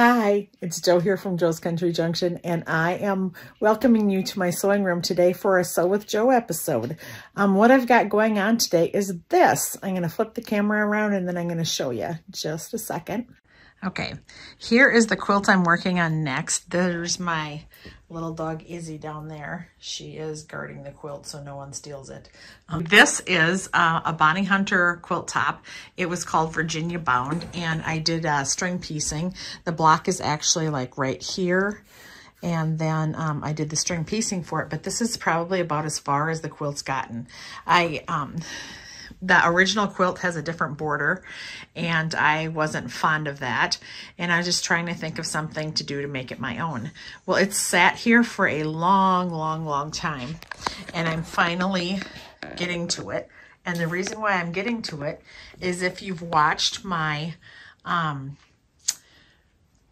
Hi, it's Jo here from Jo's Country Junction, and I am welcoming you to my sewing room today for a Sew with Jo episode. Um, what I've got going on today is this. I'm going to flip the camera around and then I'm going to show you just a second. Okay, here is the quilt I'm working on next. There's my little dog Izzy down there. She is guarding the quilt so no one steals it. Um, this is uh, a Bonnie Hunter quilt top. It was called Virginia Bound and I did uh, string piecing. The block is actually like right here and then um, I did the string piecing for it, but this is probably about as far as the quilt's gotten. I um, the original quilt has a different border and I wasn't fond of that. And I was just trying to think of something to do to make it my own. Well, it's sat here for a long, long, long time and I'm finally getting to it. And the reason why I'm getting to it is if you've watched my um,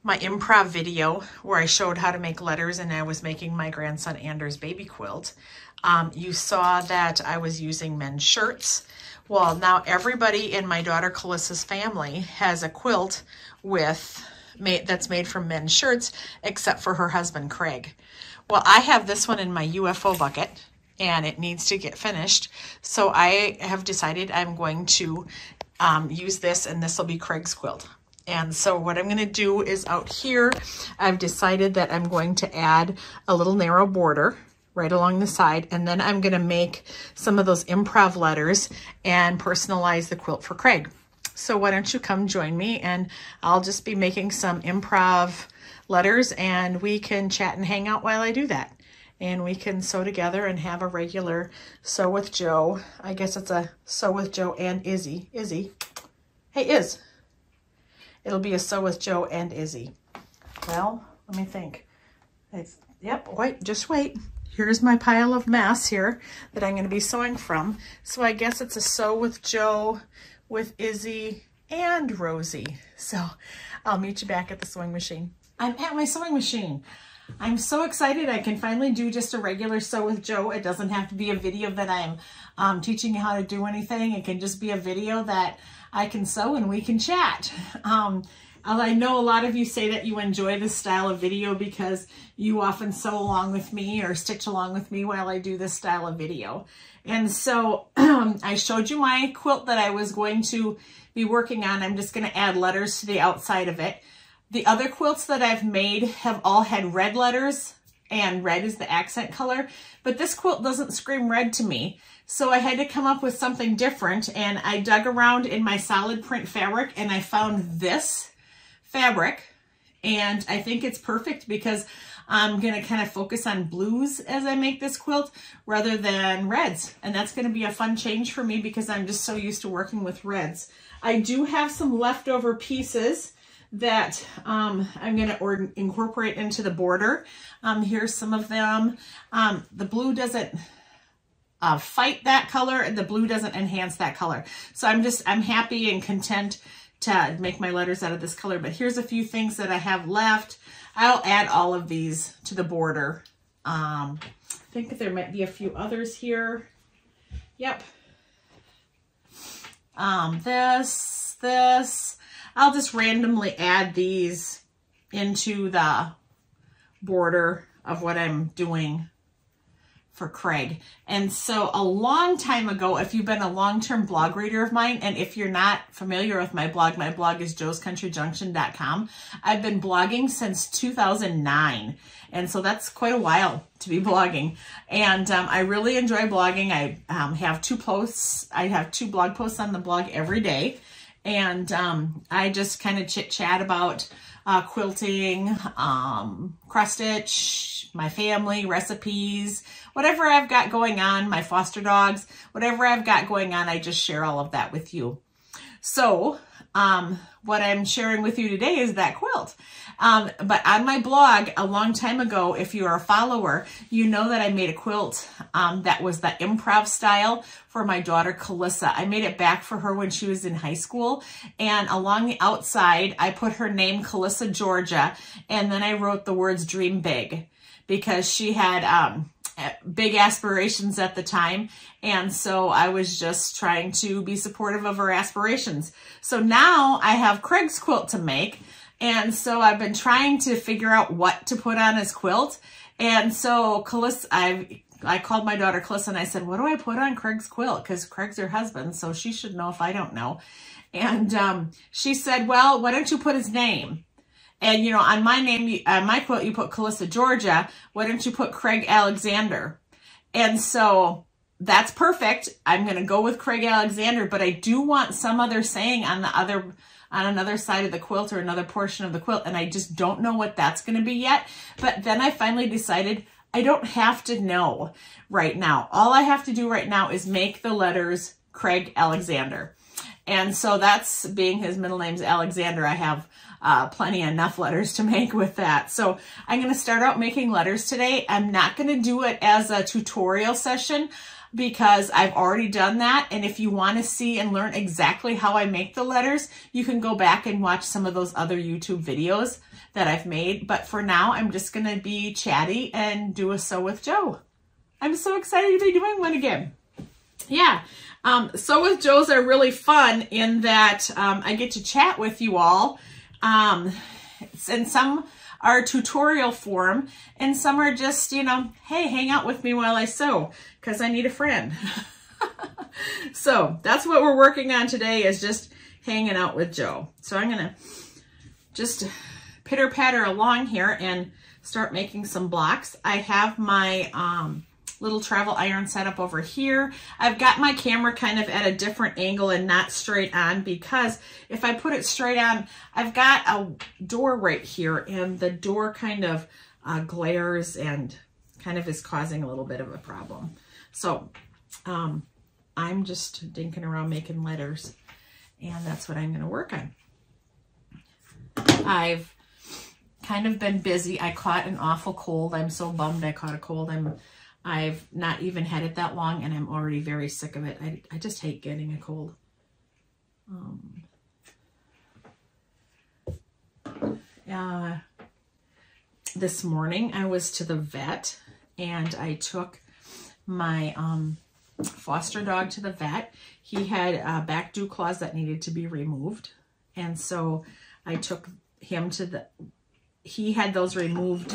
my improv video where I showed how to make letters and I was making my grandson Anders baby quilt, um, you saw that I was using men's shirts well, now everybody in my daughter Kalissa's family has a quilt with made, that's made from men's shirts, except for her husband, Craig. Well, I have this one in my UFO bucket, and it needs to get finished. So I have decided I'm going to um, use this, and this will be Craig's quilt. And so what I'm going to do is out here, I've decided that I'm going to add a little narrow border right along the side. And then I'm gonna make some of those improv letters and personalize the quilt for Craig. So why don't you come join me and I'll just be making some improv letters and we can chat and hang out while I do that. And we can sew together and have a regular sew with Jo. I guess it's a sew with Jo and Izzy. Izzy. Hey, Iz. It'll be a sew with Jo and Izzy. Well, let me think. It's, yep, wait, just wait here's my pile of mass here that I'm going to be sewing from. So I guess it's a sew with Jo, with Izzy, and Rosie. So I'll meet you back at the sewing machine. I'm at my sewing machine. I'm so excited I can finally do just a regular sew with Jo. It doesn't have to be a video that I'm um, teaching you how to do anything. It can just be a video that I can sew and we can chat. Um, I know a lot of you say that you enjoy this style of video because you often sew along with me or stitch along with me while I do this style of video. And so I showed you my quilt that I was going to be working on. I'm just going to add letters to the outside of it. The other quilts that I've made have all had red letters and red is the accent color, but this quilt doesn't scream red to me. So I had to come up with something different and I dug around in my solid print fabric and I found this fabric. And I think it's perfect because I'm going to kind of focus on blues as I make this quilt rather than reds. And that's going to be a fun change for me because I'm just so used to working with reds. I do have some leftover pieces that um, I'm going to incorporate into the border. Um, here's some of them. Um, the blue doesn't uh, fight that color and the blue doesn't enhance that color. So I'm just, I'm happy and content to make my letters out of this color. But here's a few things that I have left. I'll add all of these to the border. Um, I think there might be a few others here. Yep. Um, this, this. I'll just randomly add these into the border of what I'm doing for Craig. And so a long time ago, if you've been a long-term blog reader of mine, and if you're not familiar with my blog, my blog is joscountryjunction.com. I've been blogging since 2009. And so that's quite a while to be blogging. And um, I really enjoy blogging. I um, have two posts. I have two blog posts on the blog every day. And um, I just kind of chit chat about uh, quilting, um, cross stitch, my family, recipes, whatever I've got going on, my foster dogs, whatever I've got going on, I just share all of that with you. So um, what I'm sharing with you today is that quilt. Um, but on my blog a long time ago, if you're a follower, you know that I made a quilt um, that was the improv style for my daughter Kalissa. I made it back for her when she was in high school. And along the outside, I put her name Kalissa Georgia. And then I wrote the words dream big because she had um, big aspirations at the time. And so I was just trying to be supportive of her aspirations. So now I have Craig's quilt to make And so I've been trying to figure out what to put on his quilt. And so Kalissa, I've I called my daughter Kalissa and I said, what do I put on Craig's quilt? Because Craig's her husband, so she should know if I don't know. And um, she said, well, why don't you put his name? And, you know, on my name, uh, my quilt, you put Kalissa Georgia. Why don't you put Craig Alexander? And so that's perfect. I'm going to go with Craig Alexander, but I do want some other saying on the other on another side of the quilt or another portion of the quilt. And I just don't know what that's going to be yet. But then I finally decided I don't have to know right now. All I have to do right now is make the letters Craig Alexander. And so that's being his middle name's Alexander. I have uh, plenty enough letters to make with that. So I'm going to start out making letters today. I'm not going to do it as a tutorial session because I've already done that. And if you want to see and learn exactly how I make the letters, you can go back and watch some of those other YouTube videos that I've made. But for now, I'm just going to be chatty and do a Sew with Jo. I'm so excited to be doing one again. Yeah, um, Sew with Jo's are really fun in that um, I get to chat with you all. Um, and some are tutorial form and some are just, you know, hey, hang out with me while I sew because I need a friend. so that's what we're working on today is just hanging out with Jo. So I'm going to just pitter patter along here and start making some blocks. I have my um, little travel iron setup over here. I've got my camera kind of at a different angle and not straight on because if I put it straight on, I've got a door right here and the door kind of uh, glares and kind of is causing a little bit of a problem. So um, I'm just dinking around making letters and that's what I'm going to work on. I've kind of been busy. I caught an awful cold. I'm so bummed I caught a cold. I'm I've not even had it that long and I'm already very sick of it. I, I just hate getting a cold. Um, uh, this morning I was to the vet and I took my um, foster dog to the vet. He had uh, back dew claws that needed to be removed. And so I took him to the, he had those removed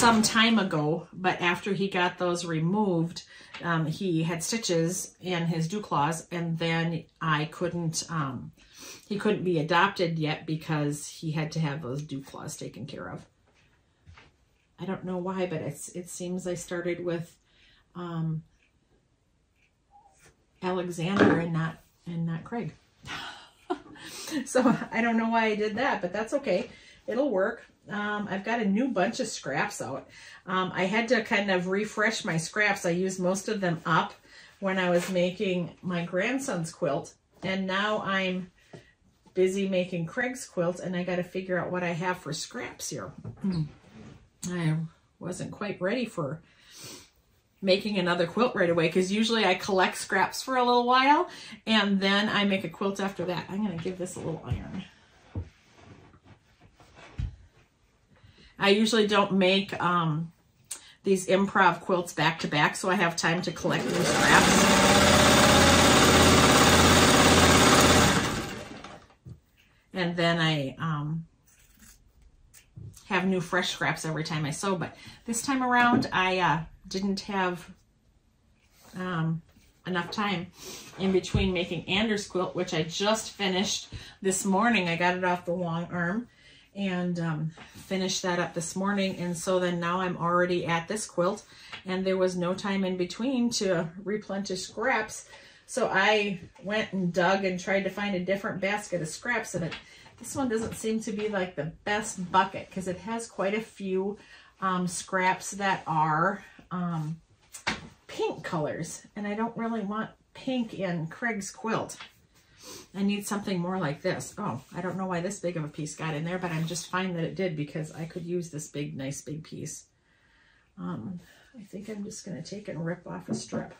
some time ago, but after he got those removed, um, he had stitches in his dew claws, and then I couldn't, um, he couldn't be adopted yet because he had to have those dew claws taken care of. I don't know why, but it's, it seems I started with um, Alexander and not, and not Craig. so I don't know why I did that, but that's okay. It'll work. Um, I've got a new bunch of scraps out. Um, I had to kind of refresh my scraps. I used most of them up when I was making my grandson's quilt. And now I'm busy making Craig's quilt and I got to figure out what I have for scraps here. I wasn't quite ready for making another quilt right away because usually I collect scraps for a little while and then I make a quilt after that. I'm going to give this a little iron. I usually don't make um, these improv quilts back to back, so I have time to collect new scraps. And then I um, have new fresh scraps every time I sew. But this time around, I uh, didn't have um, enough time in between making Anders quilt, which I just finished this morning. I got it off the long arm and um, finished that up this morning. And so then now I'm already at this quilt and there was no time in between to replenish scraps. So I went and dug and tried to find a different basket of scraps and it, this one doesn't seem to be like the best bucket because it has quite a few um, scraps that are um, pink colors and I don't really want pink in Craig's quilt. I need something more like this. Oh, I don't know why this big of a piece got in there, but I'm just fine that it did because I could use this big, nice big piece. Um, I think I'm just going to take and rip off a strip.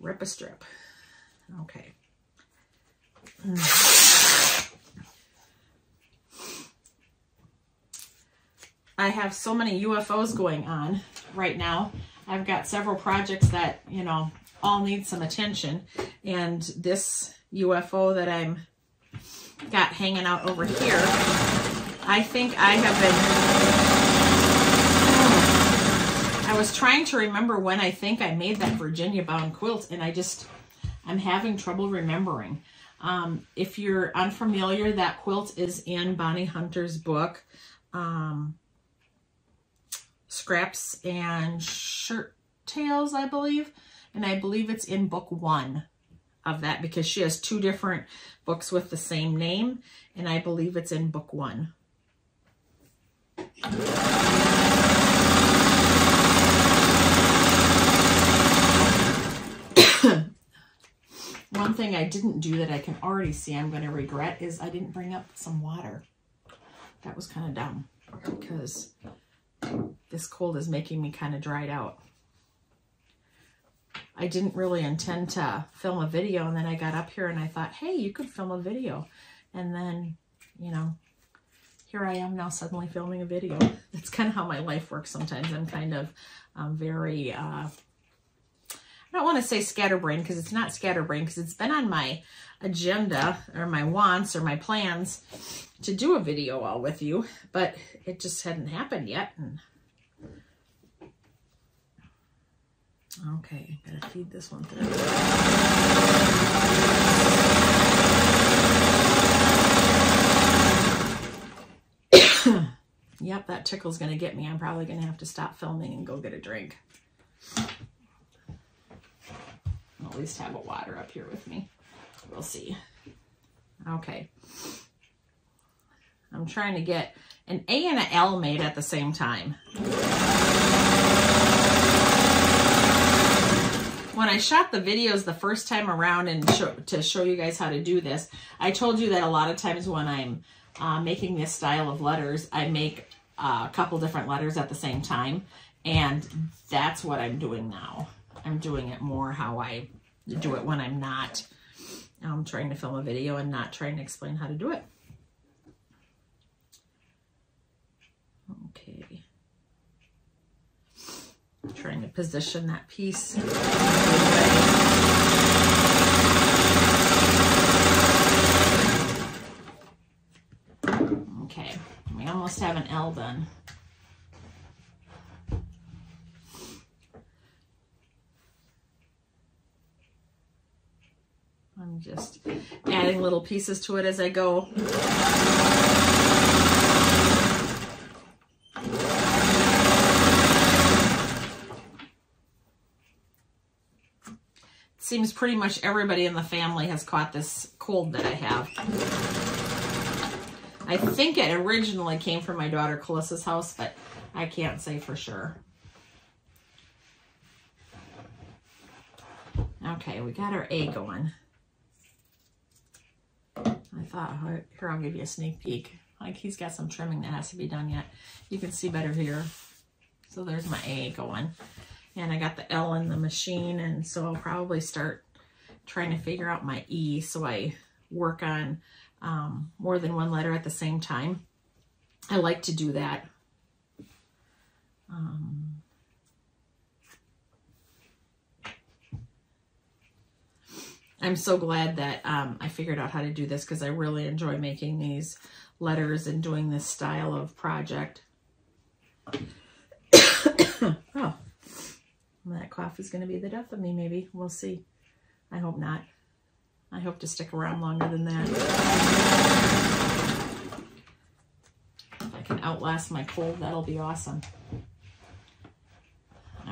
Rip a strip. Okay. I have so many UFOs going on right now. I've got several projects that, you know, all need some attention. And this UFO that I'm got hanging out over here. I think I have been, I was trying to remember when I think I made that Virginia bound quilt and I just, I'm having trouble remembering. Um, if you're unfamiliar, that quilt is in Bonnie Hunter's book, um, Scraps and Shirt Tales, I believe. And I believe it's in book one of that because she has two different books with the same name. And I believe it's in book one. One thing I didn't do that I can already see I'm going to regret is I didn't bring up some water. That was kind of dumb because this cold is making me kind of dried out. I didn't really intend to film a video and then I got up here and I thought, hey, you could film a video. And then, you know, here I am now suddenly filming a video. That's kind of how my life works sometimes. I'm kind of um, very, uh, I don't want to say scatterbrain because it's not scatterbrain because it's been on my agenda or my wants or my plans to do a video all with you, but it just hadn't happened yet. And Okay, gotta feed this one through. yep, that tickle's gonna get me. I'm probably gonna have to stop filming and go get a drink. I'll at least have a water up here with me. We'll see. Okay. I'm trying to get an A and an L made at the same time. When I shot the videos the first time around and show, to show you guys how to do this, I told you that a lot of times when I'm uh, making this style of letters, I make uh, a couple different letters at the same time. And that's what I'm doing now. I'm doing it more how I do it when I'm not um, trying to film a video and not trying to explain how to do it. Okay trying to position that piece. Okay, we almost have an L done. I'm just adding little pieces to it as I go. Seems pretty much everybody in the family has caught this cold that I have. I think it originally came from my daughter Kalissa's house, but I can't say for sure. Okay, we got our A going. I thought, here, I'll give you a sneak peek. Like he's got some trimming that has to be done yet. You can see better here. So there's my A going. And I got the L in the machine, and so I'll probably start trying to figure out my E so I work on um, more than one letter at the same time. I like to do that. Um, I'm so glad that um, I figured out how to do this because I really enjoy making these letters and doing this style of project. That cough is going to be the death of me, maybe. We'll see. I hope not. I hope to stick around longer than that. If I can outlast my cold, that'll be awesome.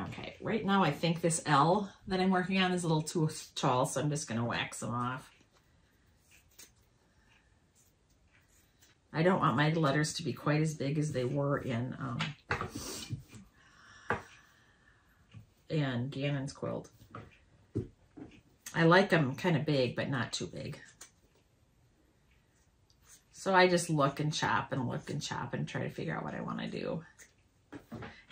Okay, right now I think this L that I'm working on is a little too tall, so I'm just going to wax them off. I don't want my letters to be quite as big as they were in um, and Gannon's quilt. I like them kind of big, but not too big. So I just look and chop and look and chop and try to figure out what I want to do.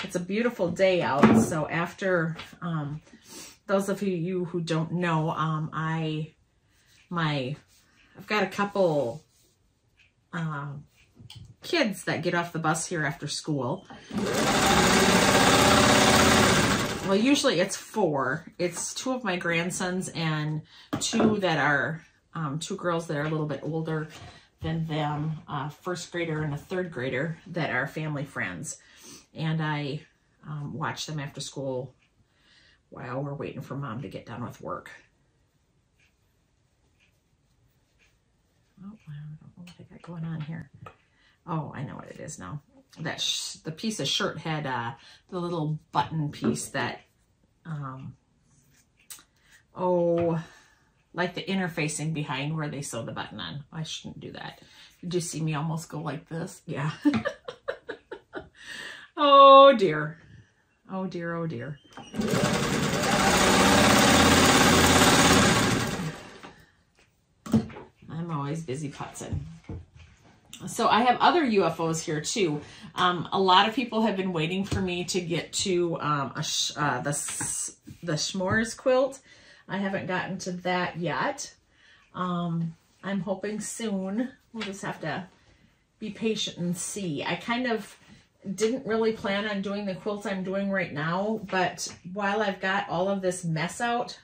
It's a beautiful day out. So after, um, those of you who don't know, um, I, my, I've got a couple, um, kids that get off the bus here after school well, usually it's four. It's two of my grandsons and two that are, um, two girls that are a little bit older. than them, a first grader and a third grader that are family friends. And I um, watch them after school while we're waiting for mom to get done with work. Oh, I don't know what I got going on here. Oh, I know what it is now. That the piece of shirt had uh, the little button piece that, um, oh, like the interfacing behind where they sew the button on. I shouldn't do that. Did you see me almost go like this? Yeah. oh dear. Oh dear, oh dear. I'm always busy putzing. So I have other UFOs here too. Um, a lot of people have been waiting for me to get to um, uh, the, the s'mores quilt. I haven't gotten to that yet. Um, I'm hoping soon. We'll just have to be patient and see. I kind of didn't really plan on doing the quilts I'm doing right now, but while I've got all of this mess out,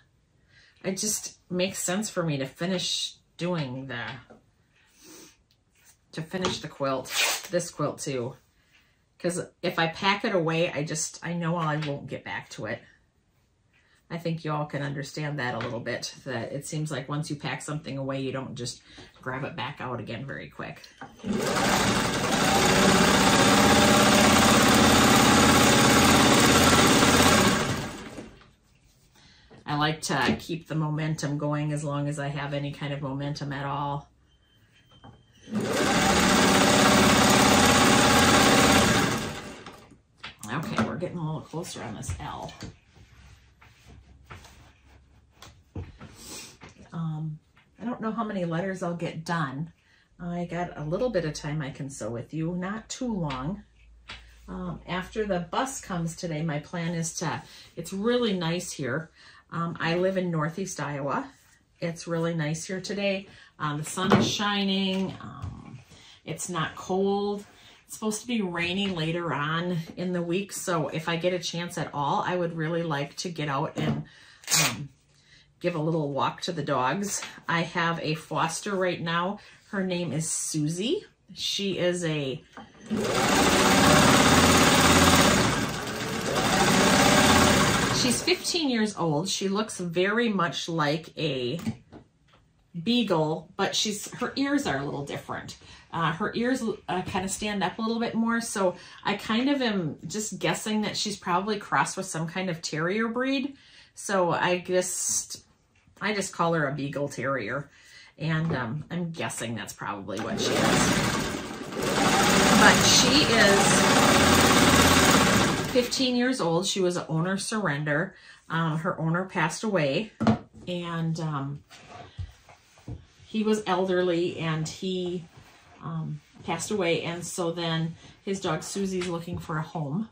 it just makes sense for me to finish doing the, to finish the quilt, this quilt too. Because if I pack it away, I just, I know I won't get back to it. I think you all can understand that a little bit, that it seems like once you pack something away, you don't just grab it back out again very quick. I like to keep the momentum going as long as I have any kind of momentum at all. Okay, we're getting a little closer on this L. Um, I don't know how many letters I'll get done. I got a little bit of time I can sew with you, not too long. Um, after the bus comes today, my plan is to, it's really nice here. Um, I live in Northeast Iowa. It's really nice here today. Um, the sun is shining. Um, it's not cold. It's supposed to be rainy later on in the week. So if I get a chance at all, I would really like to get out and um, give a little walk to the dogs. I have a foster right now. Her name is Susie. She is a She's 15 years old. She looks very much like a beagle, but she's her ears are a little different. Uh, her ears uh, kind of stand up a little bit more, so I kind of am just guessing that she's probably crossed with some kind of terrier breed. So I just I just call her a Beagle Terrier. And um, I'm guessing that's probably what she is. But she is 15 years old. She was an owner surrender. Um, her owner passed away. And um, he was elderly and he um, passed away. And so then his dog Susie's looking for a home.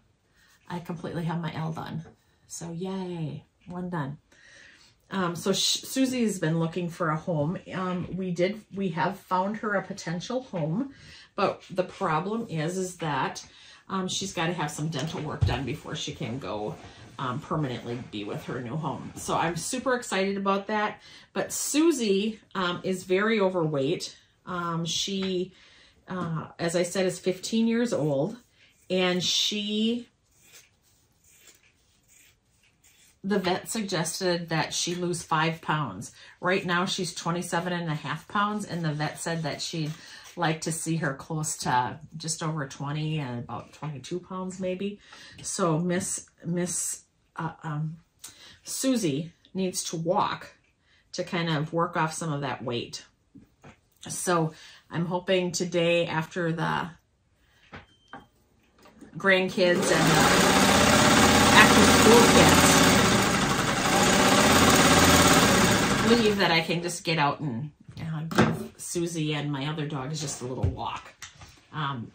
I completely have my L done. So yay, one done. Um, so Susie has been looking for a home. Um, we did, we have found her a potential home, but the problem is, is that um, she's got to have some dental work done before she can go um, permanently be with her new home. So I'm super excited about that. But Susie um, is very overweight. Um, she, uh, as I said, is 15 years old and she the vet suggested that she lose five pounds. Right now she's 27 and a half pounds and the vet said that she'd like to see her close to just over 20 and about 22 pounds maybe. So Miss Miss uh, um, Susie needs to walk to kind of work off some of that weight. So I'm hoping today after the grandkids and the after school kids leave that I can just get out and uh, give Susie and my other dogs just a little walk. Um,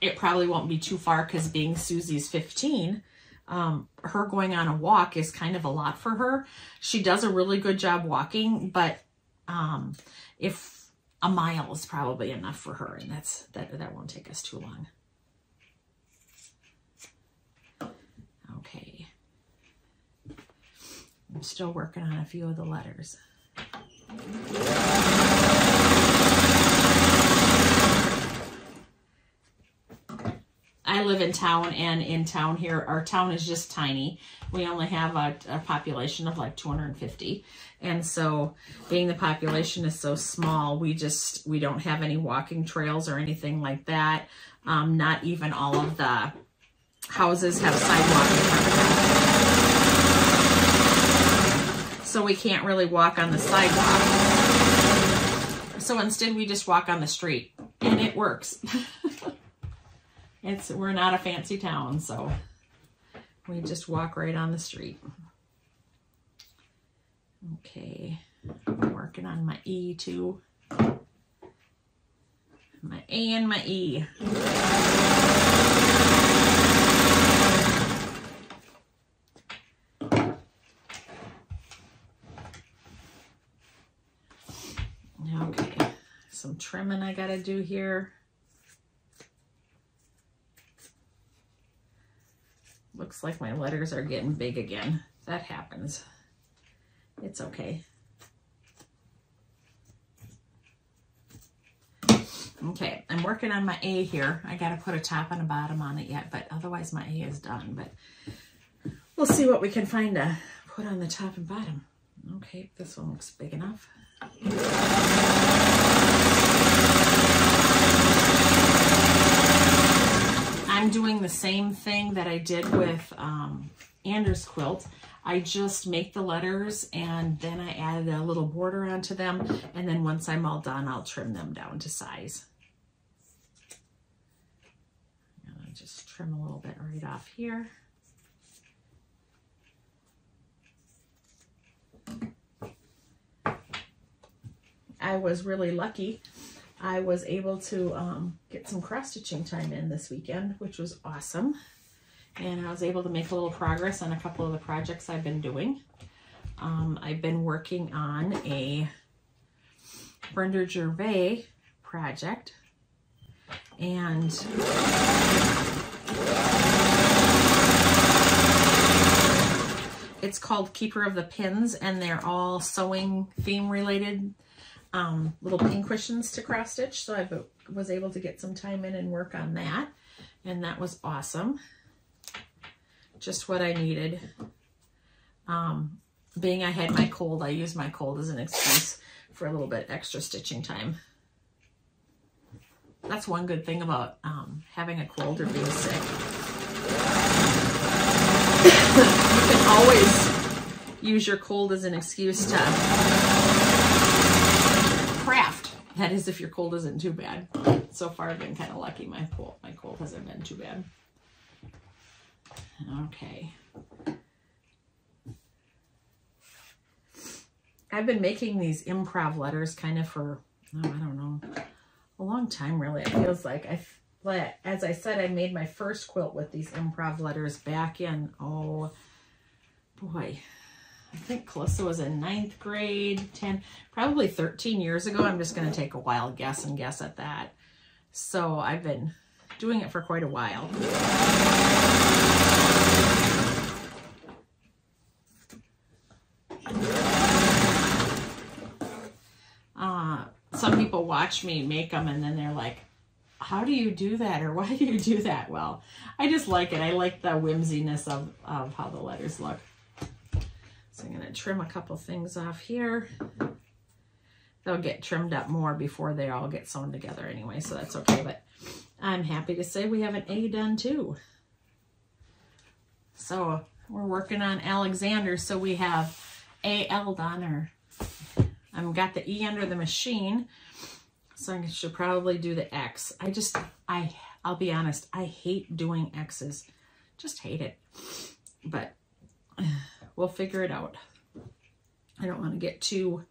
it probably won't be too far because being Susie's 15, um, her going on a walk is kind of a lot for her. She does a really good job walking, but um, if a mile is probably enough for her, and that's that that won't take us too long. Okay. I'm still working on a few of the letters. In town and in town here, our town is just tiny. We only have a, a population of like 250. And so being the population is so small, we just, we don't have any walking trails or anything like that. Um, not even all of the houses have sidewalk in front of them. So we can't really walk on the sidewalk. So instead we just walk on the street and it works. it's, we're not a fancy town, so we just walk right on the street. Okay, I'm working on my E too. My A and my E. Okay, some trimming I gotta do here. Looks like my letters are getting big again. That happens. It's okay. Okay, I'm working on my A here. I got to put a top and a bottom on it yet, but otherwise my A is done. But we'll see what we can find to put on the top and bottom. Okay, this one looks big enough. I'm doing the same thing that I did with um, Anders quilt. I just make the letters and then I add a little border onto them. And then once I'm all done, I'll trim them down to size. And I just trim a little bit right off here. I was really lucky. I was able to um, get some cross stitching time in this weekend, which was awesome and I was able to make a little progress on a couple of the projects I've been doing. Um, I've been working on a Brenda Gervais project and it's called Keeper of the Pins and they're all sewing theme related um, little pin cushions to cross stitch. So I was able to get some time in and work on that and that was awesome just what I needed. Um, being I had my cold, I used my cold as an excuse for a little bit extra stitching time. That's one good thing about um, having a cold or being sick. you can always use your cold as an excuse to. That is if your cold isn't too bad. So far I've been kind of lucky. My cold, my cold hasn't been too bad. Okay. I've been making these improv letters kind of for, oh, I don't know, a long time really. It feels like I, as I said, I made my first quilt with these improv letters back in, oh boy, I think Kalissa was in ninth grade, 10, probably 13 years ago. I'm just going to take a wild guess and guess at that. So I've been doing it for quite a while. Uh, some people watch me make them and then they're like, how do you do that? Or why do you do that? Well, I just like it. I like the whimsiness of, of how the letters look. I'm going to trim a couple things off here. They'll get trimmed up more before they all get sewn together anyway, so that's okay. But I'm happy to say we have an A done too. So we're working on Alexander. So we have AL done or I've got the E under the machine. So I should probably do the X. I just, I, I'll be honest, I hate doing X's. Just hate it. But we'll figure it out. I don't want to get too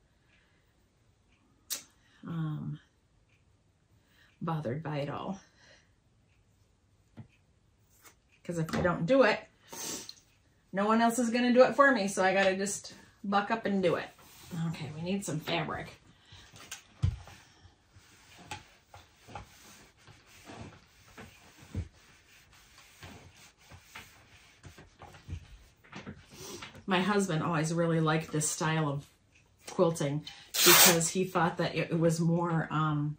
um, bothered by it all. Because if I don't do it, no one else is going to do it for me. So I got to just buck up and do it. Okay, we need some fabric. My husband always really liked this style of quilting because he thought that it was more, um,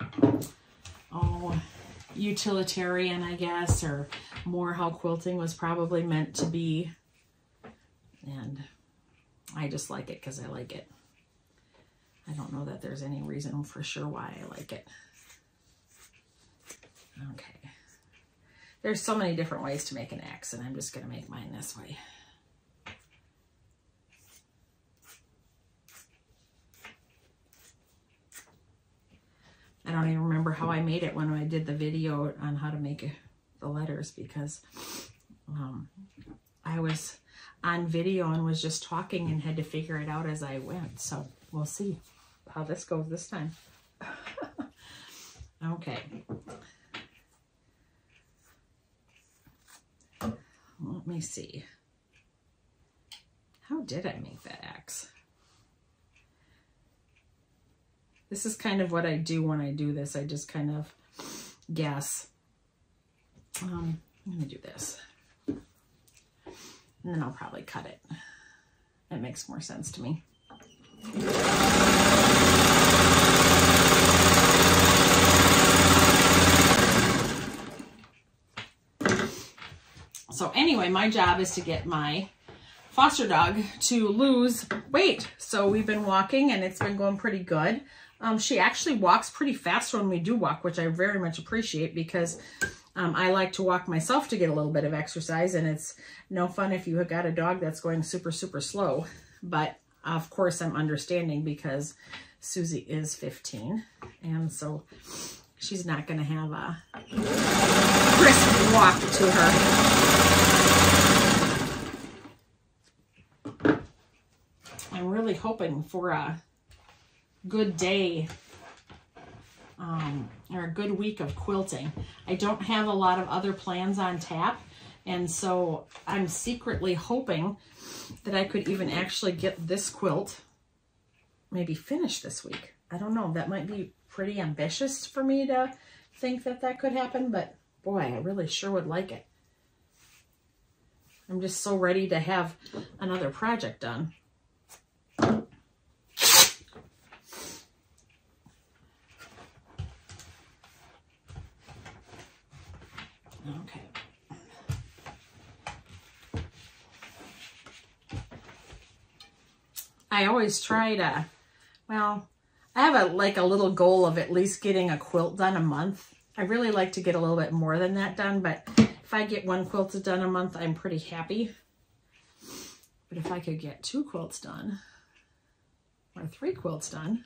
oh, utilitarian, I guess, or more how quilting was probably meant to be. And I just like it because I like it. I don't know that there's any reason for sure why I like it. Okay. There's so many different ways to make an X, and I'm just going to make mine this way. I don't even remember how I made it when I did the video on how to make the letters because um, I was on video and was just talking and had to figure it out as I went. So we'll see how this goes this time. okay. Let me see. How did I make that X? This is kind of what I do when I do this. I just kind of guess. Um, I'm going to do this. And then I'll probably cut it. It makes more sense to me. So anyway, my job is to get my foster dog to lose weight. So we've been walking and it's been going pretty good. Um, she actually walks pretty fast when we do walk, which I very much appreciate because um, I like to walk myself to get a little bit of exercise and it's no fun if you have got a dog that's going super, super slow. But of course I'm understanding because Susie is 15 and so she's not going to have a brisk walk to her. I'm really hoping for a good day um, or a good week of quilting. I don't have a lot of other plans on tap. And so I'm secretly hoping that I could even actually get this quilt maybe finished this week. I don't know. That might be pretty ambitious for me to think that that could happen, but boy, I really sure would like it. I'm just so ready to have another project done. Okay. I always try to, well, I have a like a little goal of at least getting a quilt done a month. I really like to get a little bit more than that done, but if I get one quilt done a month, I'm pretty happy. But if I could get two quilts done, or three quilts done,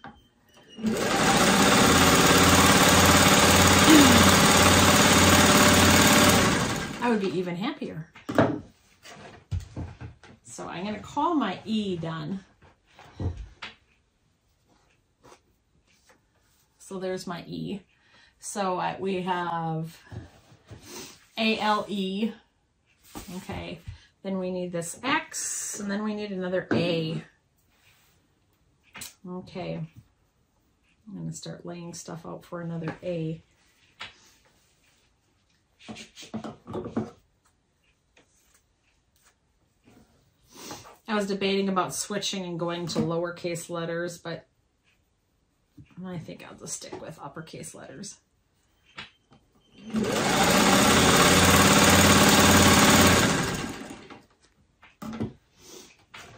I would be even happier. So I'm going to call my E done. So there's my E. So I, we have A-L-E. Okay. Then we need this X, and then we need another A. Okay. I'm going to start laying stuff out for another A. I was debating about switching and going to lowercase letters, but I think I'll just stick with uppercase letters.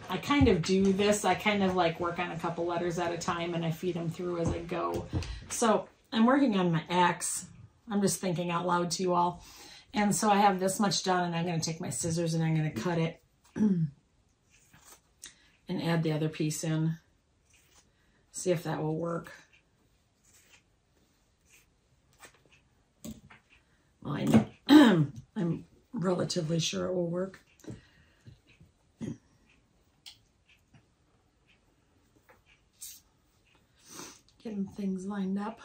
I kind of do this. I kind of like work on a couple letters at a time and I feed them through as I go. So I'm working on my X. I'm just thinking out loud to you all. And so I have this much done and I'm going to take my scissors and I'm going to cut it and add the other piece in. See if that will work. Well, I know, I'm relatively sure it will work. Getting things lined up.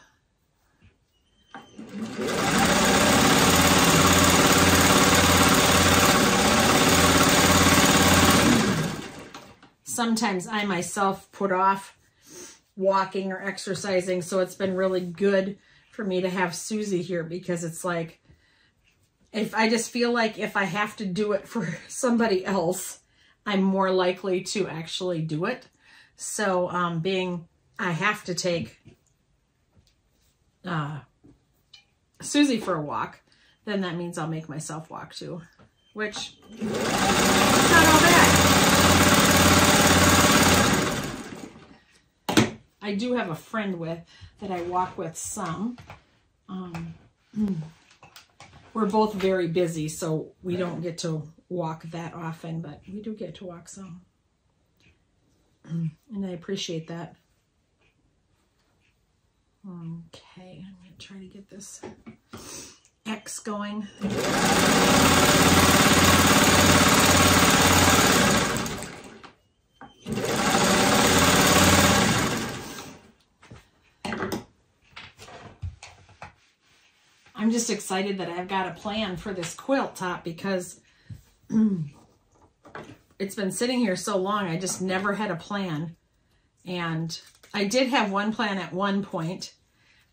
Sometimes I myself put off walking or exercising, so it's been really good for me to have Susie here because it's like, if I just feel like if I have to do it for somebody else, I'm more likely to actually do it. So um, being I have to take uh, Susie for a walk, then that means I'll make myself walk too, which not all bad. I do have a friend with that I walk with some. Um, we're both very busy, so we don't get to walk that often, but we do get to walk some. And I appreciate that. Okay, I'm going to try to get this X going. I'm just excited that I've got a plan for this quilt top because it's been sitting here so long. I just never had a plan. And I did have one plan at one point,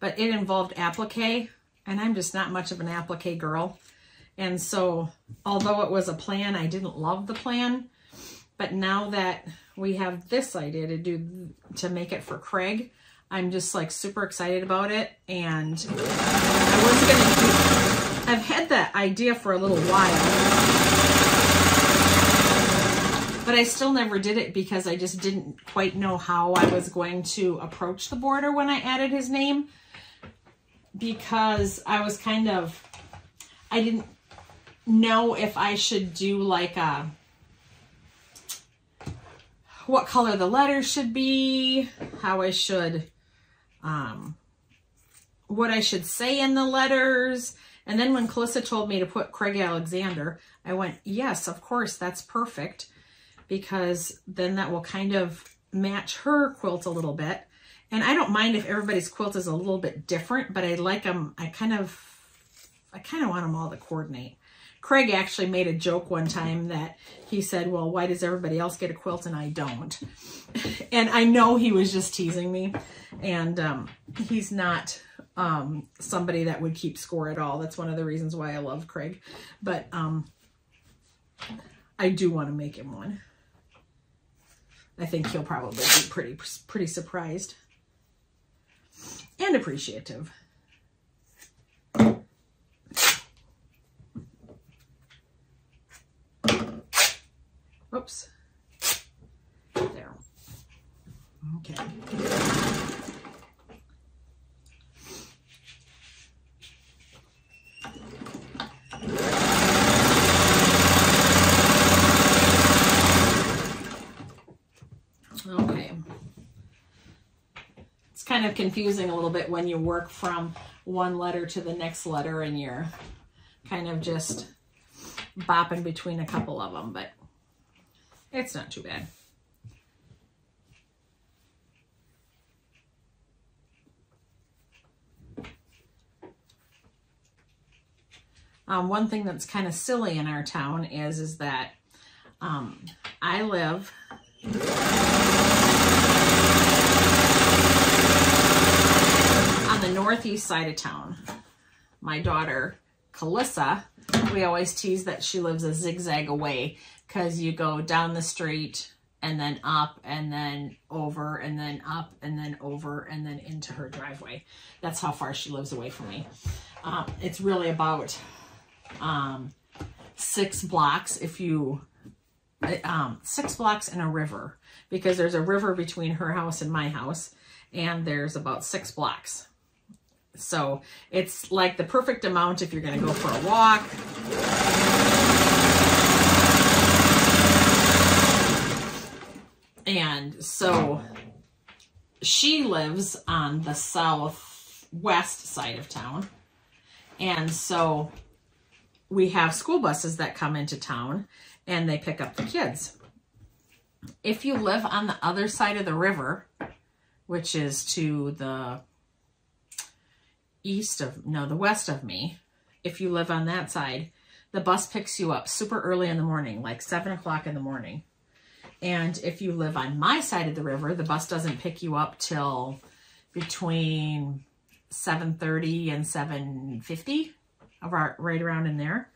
but it involved applique, and I'm just not much of an applique girl. And so, although it was a plan, I didn't love the plan. But now that we have this idea to do, to make it for Craig, I'm just like super excited about it. And I was to do, I've had that idea for a little while but I still never did it because I just didn't quite know how I was going to approach the border when I added his name because I was kind of, I didn't know if I should do like a, what color the letters should be, how I should, um, what I should say in the letters. And then when Kalissa told me to put Craig Alexander, I went, yes, of course, that's perfect because then that will kind of match her quilt a little bit. And I don't mind if everybody's quilt is a little bit different, but I like them, I kind of, I kind of want them all to coordinate. Craig actually made a joke one time that he said, well, why does everybody else get a quilt and I don't? And I know he was just teasing me. And um, he's not um, somebody that would keep score at all. That's one of the reasons why I love Craig. But um, I do want to make him one. I think he'll probably be pretty, pretty surprised and appreciative. Oops. There. Okay. Kind of confusing a little bit when you work from one letter to the next letter and you're kind of just bopping between a couple of them, but it's not too bad. Um, one thing that's kind of silly in our town is, is that um, I live the northeast side of town. My daughter, Kalissa, we always tease that she lives a zigzag away because you go down the street and then up and then over and then up and then over and then into her driveway. That's how far she lives away from me. Um, it's really about um, six blocks if you, um, six blocks and a river because there's a river between her house and my house and there's about six blocks. So it's like the perfect amount if you're going to go for a walk. And so she lives on the southwest side of town. And so we have school buses that come into town and they pick up the kids. If you live on the other side of the river, which is to the east of, no, the west of me, if you live on that side, the bus picks you up super early in the morning, like 7 o'clock in the morning. And if you live on my side of the river, the bus doesn't pick you up till between 7.30 and 7.50, right around in there.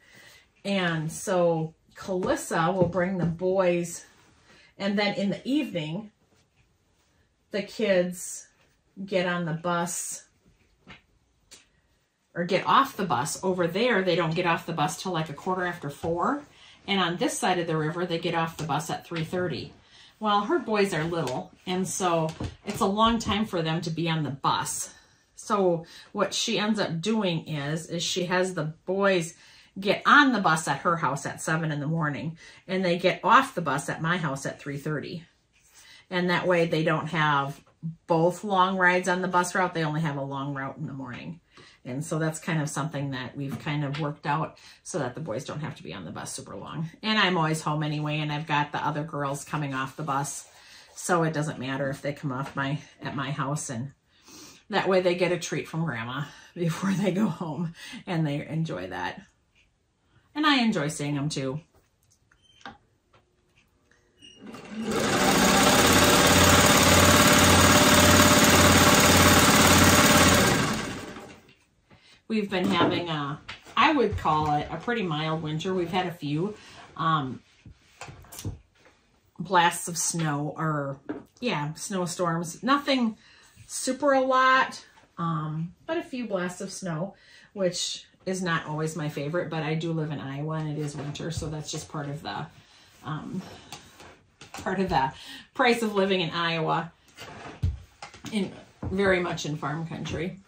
And so Kalissa will bring the boys, and then in the evening, the kids get on the bus or get off the bus. Over there, they don't get off the bus till like a quarter after four. And on this side of the river, they get off the bus at 3.30. Well, her boys are little, and so it's a long time for them to be on the bus. So what she ends up doing is, is she has the boys get on the bus at her house at 7 in the morning, and they get off the bus at my house at 3.30. And that way they don't have both long rides on the bus route. They only have a long route in the morning. And so that's kind of something that we've kind of worked out so that the boys don't have to be on the bus super long. And I'm always home anyway, and I've got the other girls coming off the bus. So it doesn't matter if they come off my at my house and that way they get a treat from grandma before they go home and they enjoy that. And I enjoy seeing them too. We've been having a, I would call it a pretty mild winter. We've had a few um, blasts of snow or, yeah, snowstorms. Nothing super a lot, um, but a few blasts of snow, which is not always my favorite, but I do live in Iowa and it is winter, so that's just part of the, um, part of the price of living in Iowa, in very much in farm country.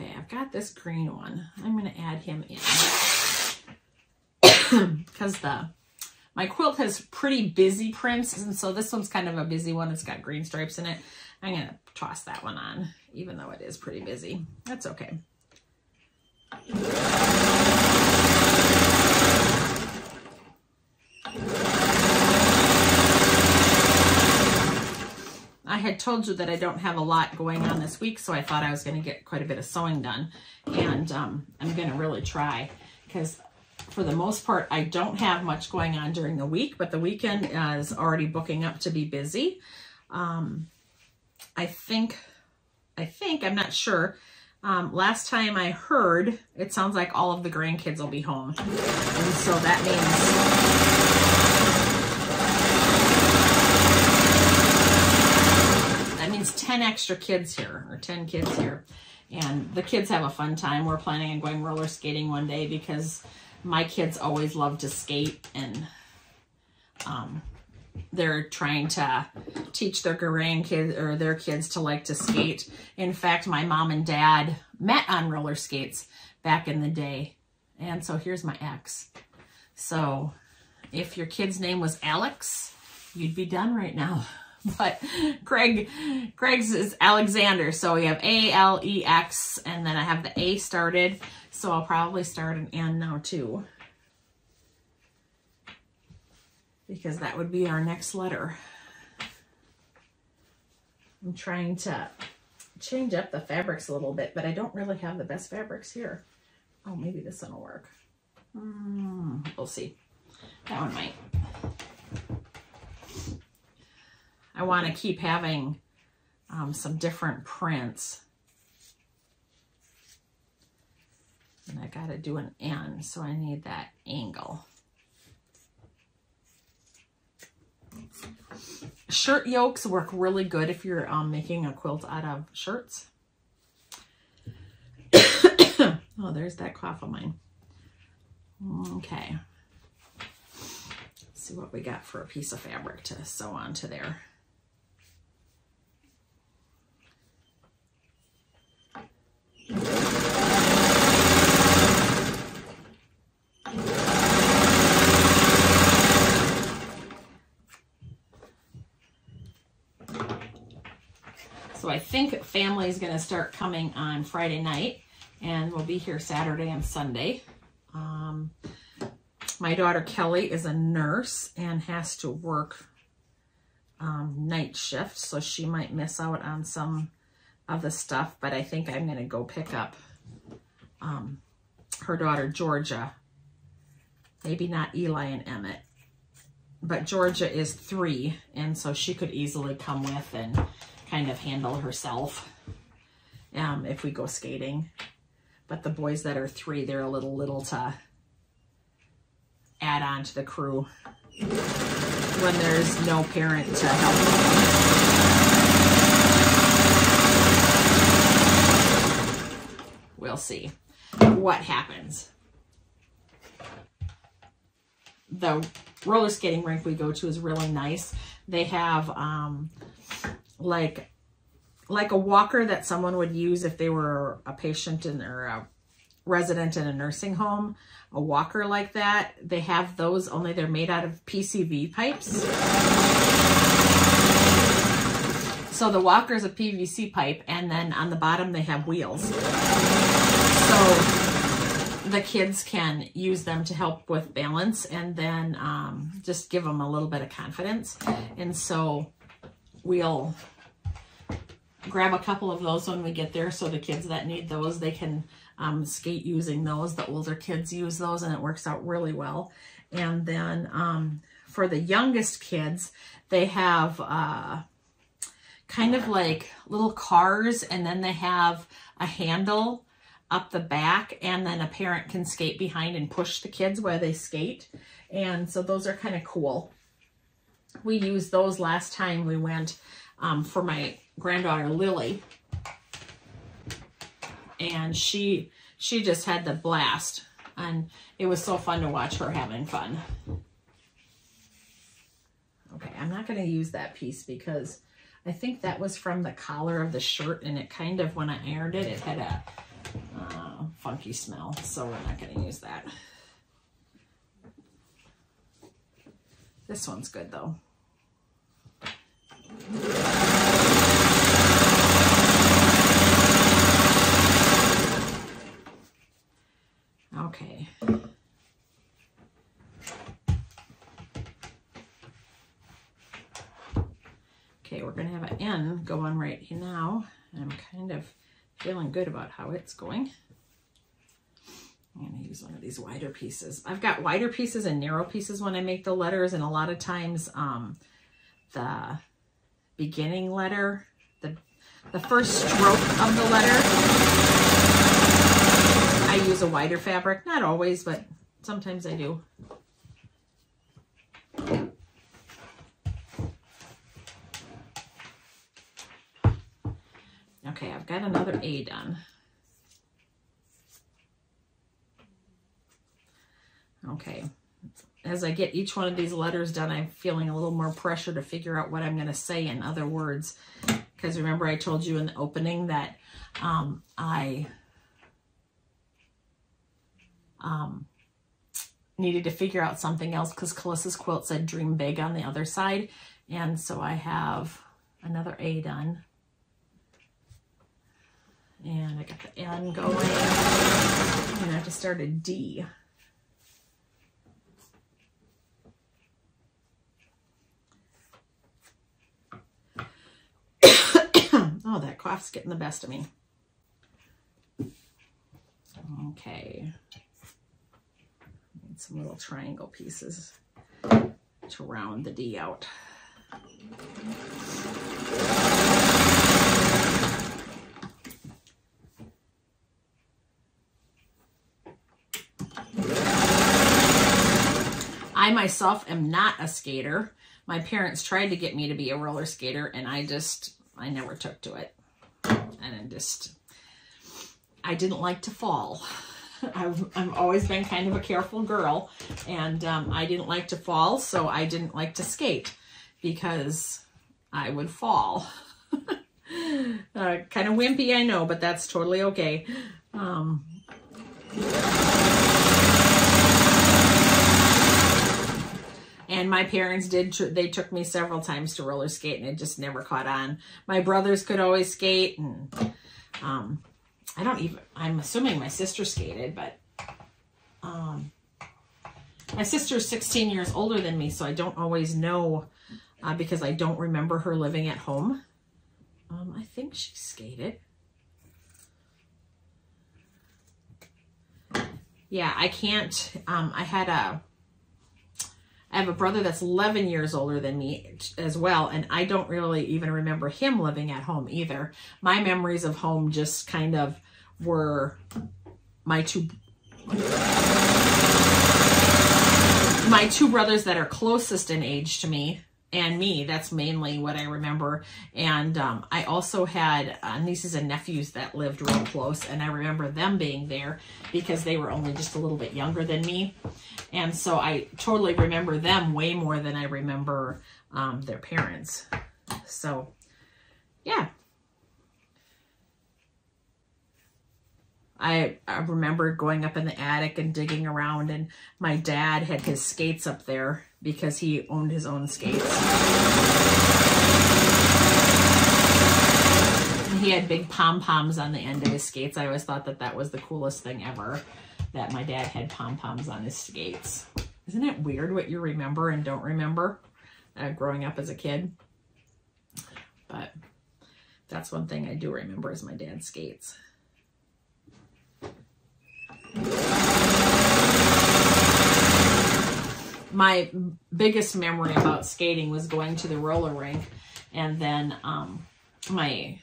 Okay, I've got this green one. I'm going to add him in. Because the my quilt has pretty busy prints, and so this one's kind of a busy one. It's got green stripes in it. I'm going to toss that one on, even though it is pretty busy. That's okay. Had told you that I don't have a lot going on this week, so I thought I was going to get quite a bit of sewing done. And um, I'm going to really try because for the most part, I don't have much going on during the week, but the weekend is already booking up to be busy. Um, I think, I think, I'm not sure. Um, last time I heard, it sounds like all of the grandkids will be home. And so that means means 10 extra kids here, or 10 kids here. And the kids have a fun time. We're planning on going roller skating one day because my kids always love to skate and um, they're trying to teach their grandkids or their kids to like to skate. In fact, my mom and dad met on roller skates back in the day. And so here's my ex. So if your kid's name was Alex, you'd be done right now. but Craig, Craig's is Alexander. So we have A-L-E-X, and then I have the A started. So I'll probably start an N now too. Because that would be our next letter. I'm trying to change up the fabrics a little bit, but I don't really have the best fabrics here. Oh, maybe this one will work. Mm, we'll see. That one might. I want to keep having um, some different prints. And I got to do an N, so I need that angle. Shirt yokes work really good if you're um, making a quilt out of shirts. oh, there's that cough of mine. Okay. Let's see what we got for a piece of fabric to sew onto there. So I think family is going to start coming on Friday night and we'll be here Saturday and Sunday. Um, my daughter Kelly is a nurse and has to work um, night shift, so she might miss out on some of the stuff, but I think I'm going to go pick up um, her daughter, Georgia. Maybe not Eli and Emmett, but Georgia is three, and so she could easily come with and kind of handle herself um, if we go skating. But the boys that are three, they're a little little to add on to the crew when there's no parent to help we'll see what happens. The roller skating rink we go to is really nice. They have um, like like a walker that someone would use if they were a patient in a resident in a nursing home, a walker like that. They have those, only they're made out of PCV pipes. So the walker is a PVC pipe, and then on the bottom they have wheels. The kids can use them to help with balance and then um, just give them a little bit of confidence. And so we'll grab a couple of those when we get there so the kids that need those, they can um, skate using those. The older kids use those and it works out really well. And then um, for the youngest kids, they have uh, kind of like little cars and then they have a handle up the back and then a parent can skate behind and push the kids while they skate. And so those are kind of cool. We used those last time we went um, for my granddaughter Lily. And she she just had the blast. And it was so fun to watch her having fun. Okay, I'm not going to use that piece because I think that was from the collar of the shirt and it kind of, when I ironed it, it had a uh, funky smell. So we're not going to use that. This one's good though. Okay. Okay, we're going to have an N going right now. I'm kind of feeling good about how it's going. I'm going to use one of these wider pieces. I've got wider pieces and narrow pieces when I make the letters, and a lot of times um, the beginning letter, the, the first stroke of the letter I use a wider fabric. Not always, but sometimes I do. Okay, I've got another A done. Okay, as I get each one of these letters done, I'm feeling a little more pressure to figure out what I'm going to say in other words. Because remember I told you in the opening that um, I um, needed to figure out something else because Kalissa's quilt said dream big on the other side. And so I have another A done. And I got the N going. And I have to start a D. oh, that cough's getting the best of me. Okay some little triangle pieces to round the D out. I myself am not a skater. My parents tried to get me to be a roller skater and I just, I never took to it. And I just, I didn't like to fall. I've, I've always been kind of a careful girl and um, I didn't like to fall, so I didn't like to skate because I would fall. uh, kind of wimpy, I know, but that's totally okay. Um, and my parents did, they took me several times to roller skate and it just never caught on. My brothers could always skate and um, I don't even, I'm assuming my sister skated, but um, my sister's 16 years older than me, so I don't always know uh, because I don't remember her living at home. Um, I think she skated. Yeah, I can't, um, I had a, I have a brother that's 11 years older than me as well, and I don't really even remember him living at home either. My memories of home just kind of were my two my two brothers that are closest in age to me and me. That's mainly what I remember. And um, I also had uh, nieces and nephews that lived real close, and I remember them being there because they were only just a little bit younger than me. And so I totally remember them way more than I remember um, their parents. So, yeah. I, I remember going up in the attic and digging around and my dad had his skates up there because he owned his own skates. And he had big pom-poms on the end of his skates. I always thought that that was the coolest thing ever, that my dad had pom-poms on his skates. Isn't it weird what you remember and don't remember uh, growing up as a kid? But that's one thing I do remember is my dad's skates. My biggest memory about skating was going to the roller rink and then um, my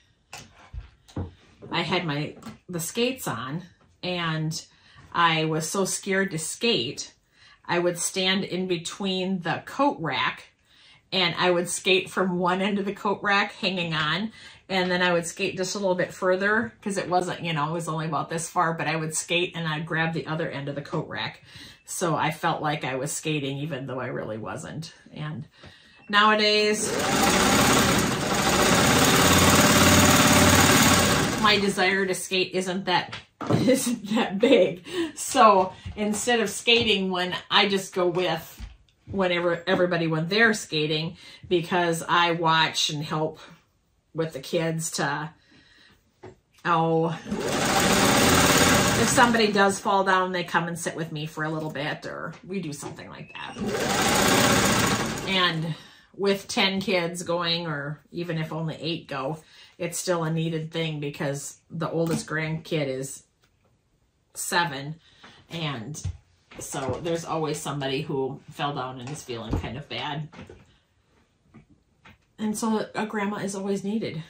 I had my the skates on and I was so scared to skate I would stand in between the coat rack and I would skate from one end of the coat rack hanging on and then I would skate just a little bit further because it wasn't, you know, it was only about this far, but I would skate and I'd grab the other end of the coat rack. So I felt like I was skating even though I really wasn't. And nowadays, my desire to skate isn't that isn't that big. So instead of skating when I just go with whenever everybody when they're skating because I watch and help with the kids to, oh, if somebody does fall down, they come and sit with me for a little bit or we do something like that. And with 10 kids going, or even if only eight go, it's still a needed thing because the oldest grandkid is seven. And so there's always somebody who fell down and is feeling kind of bad. And so a grandma is always needed.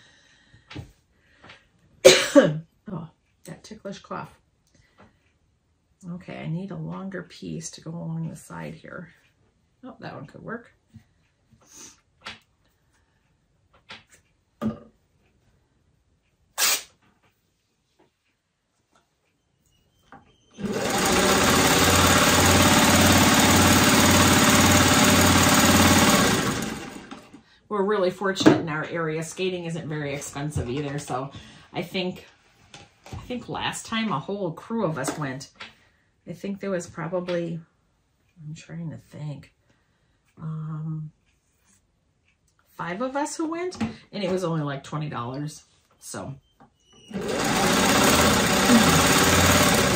oh, that ticklish cough. Okay, I need a longer piece to go along the side here. Oh, that one could work. we're really fortunate in our area. Skating isn't very expensive either. So I think, I think last time a whole crew of us went, I think there was probably, I'm trying to think, um, five of us who went and it was only like $20. So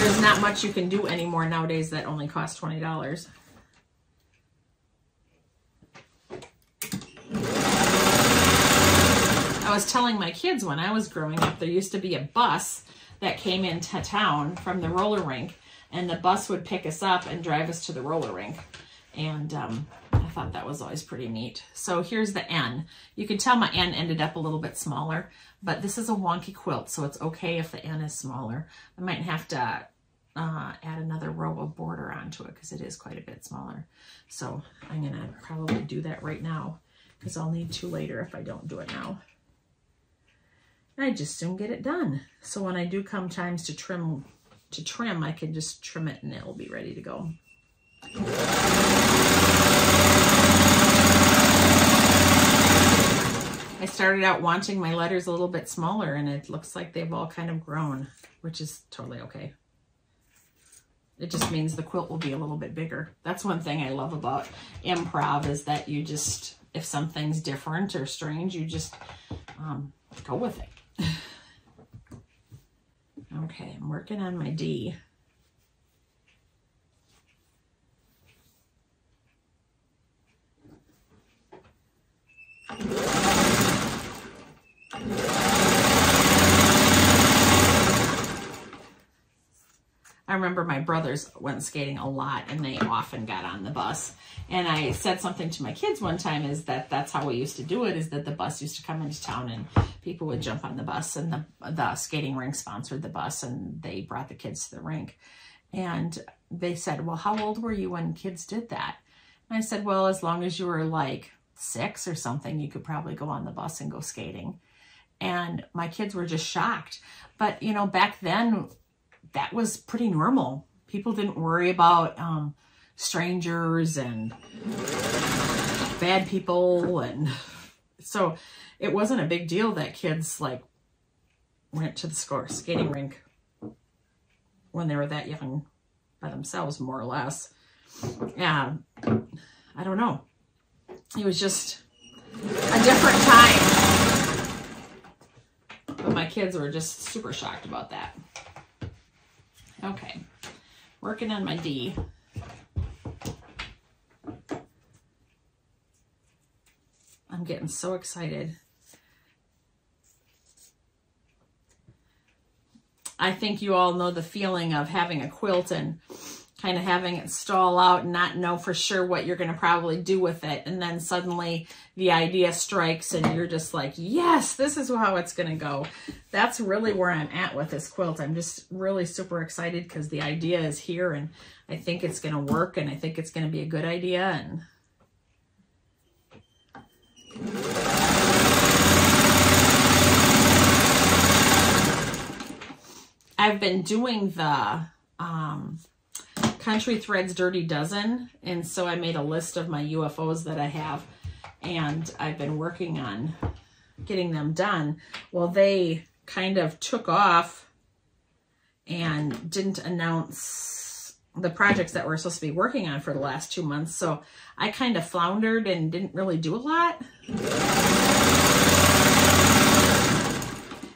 there's not much you can do anymore nowadays that only costs $20. I was telling my kids when I was growing up, there used to be a bus that came into town from the roller rink, and the bus would pick us up and drive us to the roller rink. And um, I thought that was always pretty neat. So here's the N. You can tell my N ended up a little bit smaller, but this is a wonky quilt, so it's okay if the N is smaller. I might have to uh, add another row of border onto it because it is quite a bit smaller. So I'm going to probably do that right now because I'll need to later if I don't do it now. I just soon get it done. So when I do come times to trim, to trim, I can just trim it and it'll be ready to go. I started out wanting my letters a little bit smaller and it looks like they've all kind of grown, which is totally okay. It just means the quilt will be a little bit bigger. That's one thing I love about improv is that you just, if something's different or strange, you just um, go with it. okay, I'm working on my D. I remember my brothers went skating a lot and they often got on the bus. And I said something to my kids one time is that that's how we used to do it is that the bus used to come into town and people would jump on the bus and the, the skating rink sponsored the bus and they brought the kids to the rink. And they said, well, how old were you when kids did that? And I said, well, as long as you were like six or something, you could probably go on the bus and go skating. And my kids were just shocked. But, you know, back then, that was pretty normal. People didn't worry about um, strangers and bad people. And so it wasn't a big deal that kids like went to the score skating rink when they were that young by themselves, more or less. Yeah, I don't know. It was just a different time. But my kids were just super shocked about that. Okay, working on my D. I'm getting so excited. I think you all know the feeling of having a quilt and kind of having it stall out and not know for sure what you're going to probably do with it. And then suddenly the idea strikes and you're just like, yes, this is how it's going to go. That's really where I'm at with this quilt. I'm just really super excited because the idea is here and I think it's going to work and I think it's going to be a good idea. And I've been doing the um, Country Threads Dirty Dozen, and so I made a list of my UFOs that I have, and I've been working on getting them done. Well, they kind of took off and didn't announce the projects that we're supposed to be working on for the last two months, so I kind of floundered and didn't really do a lot.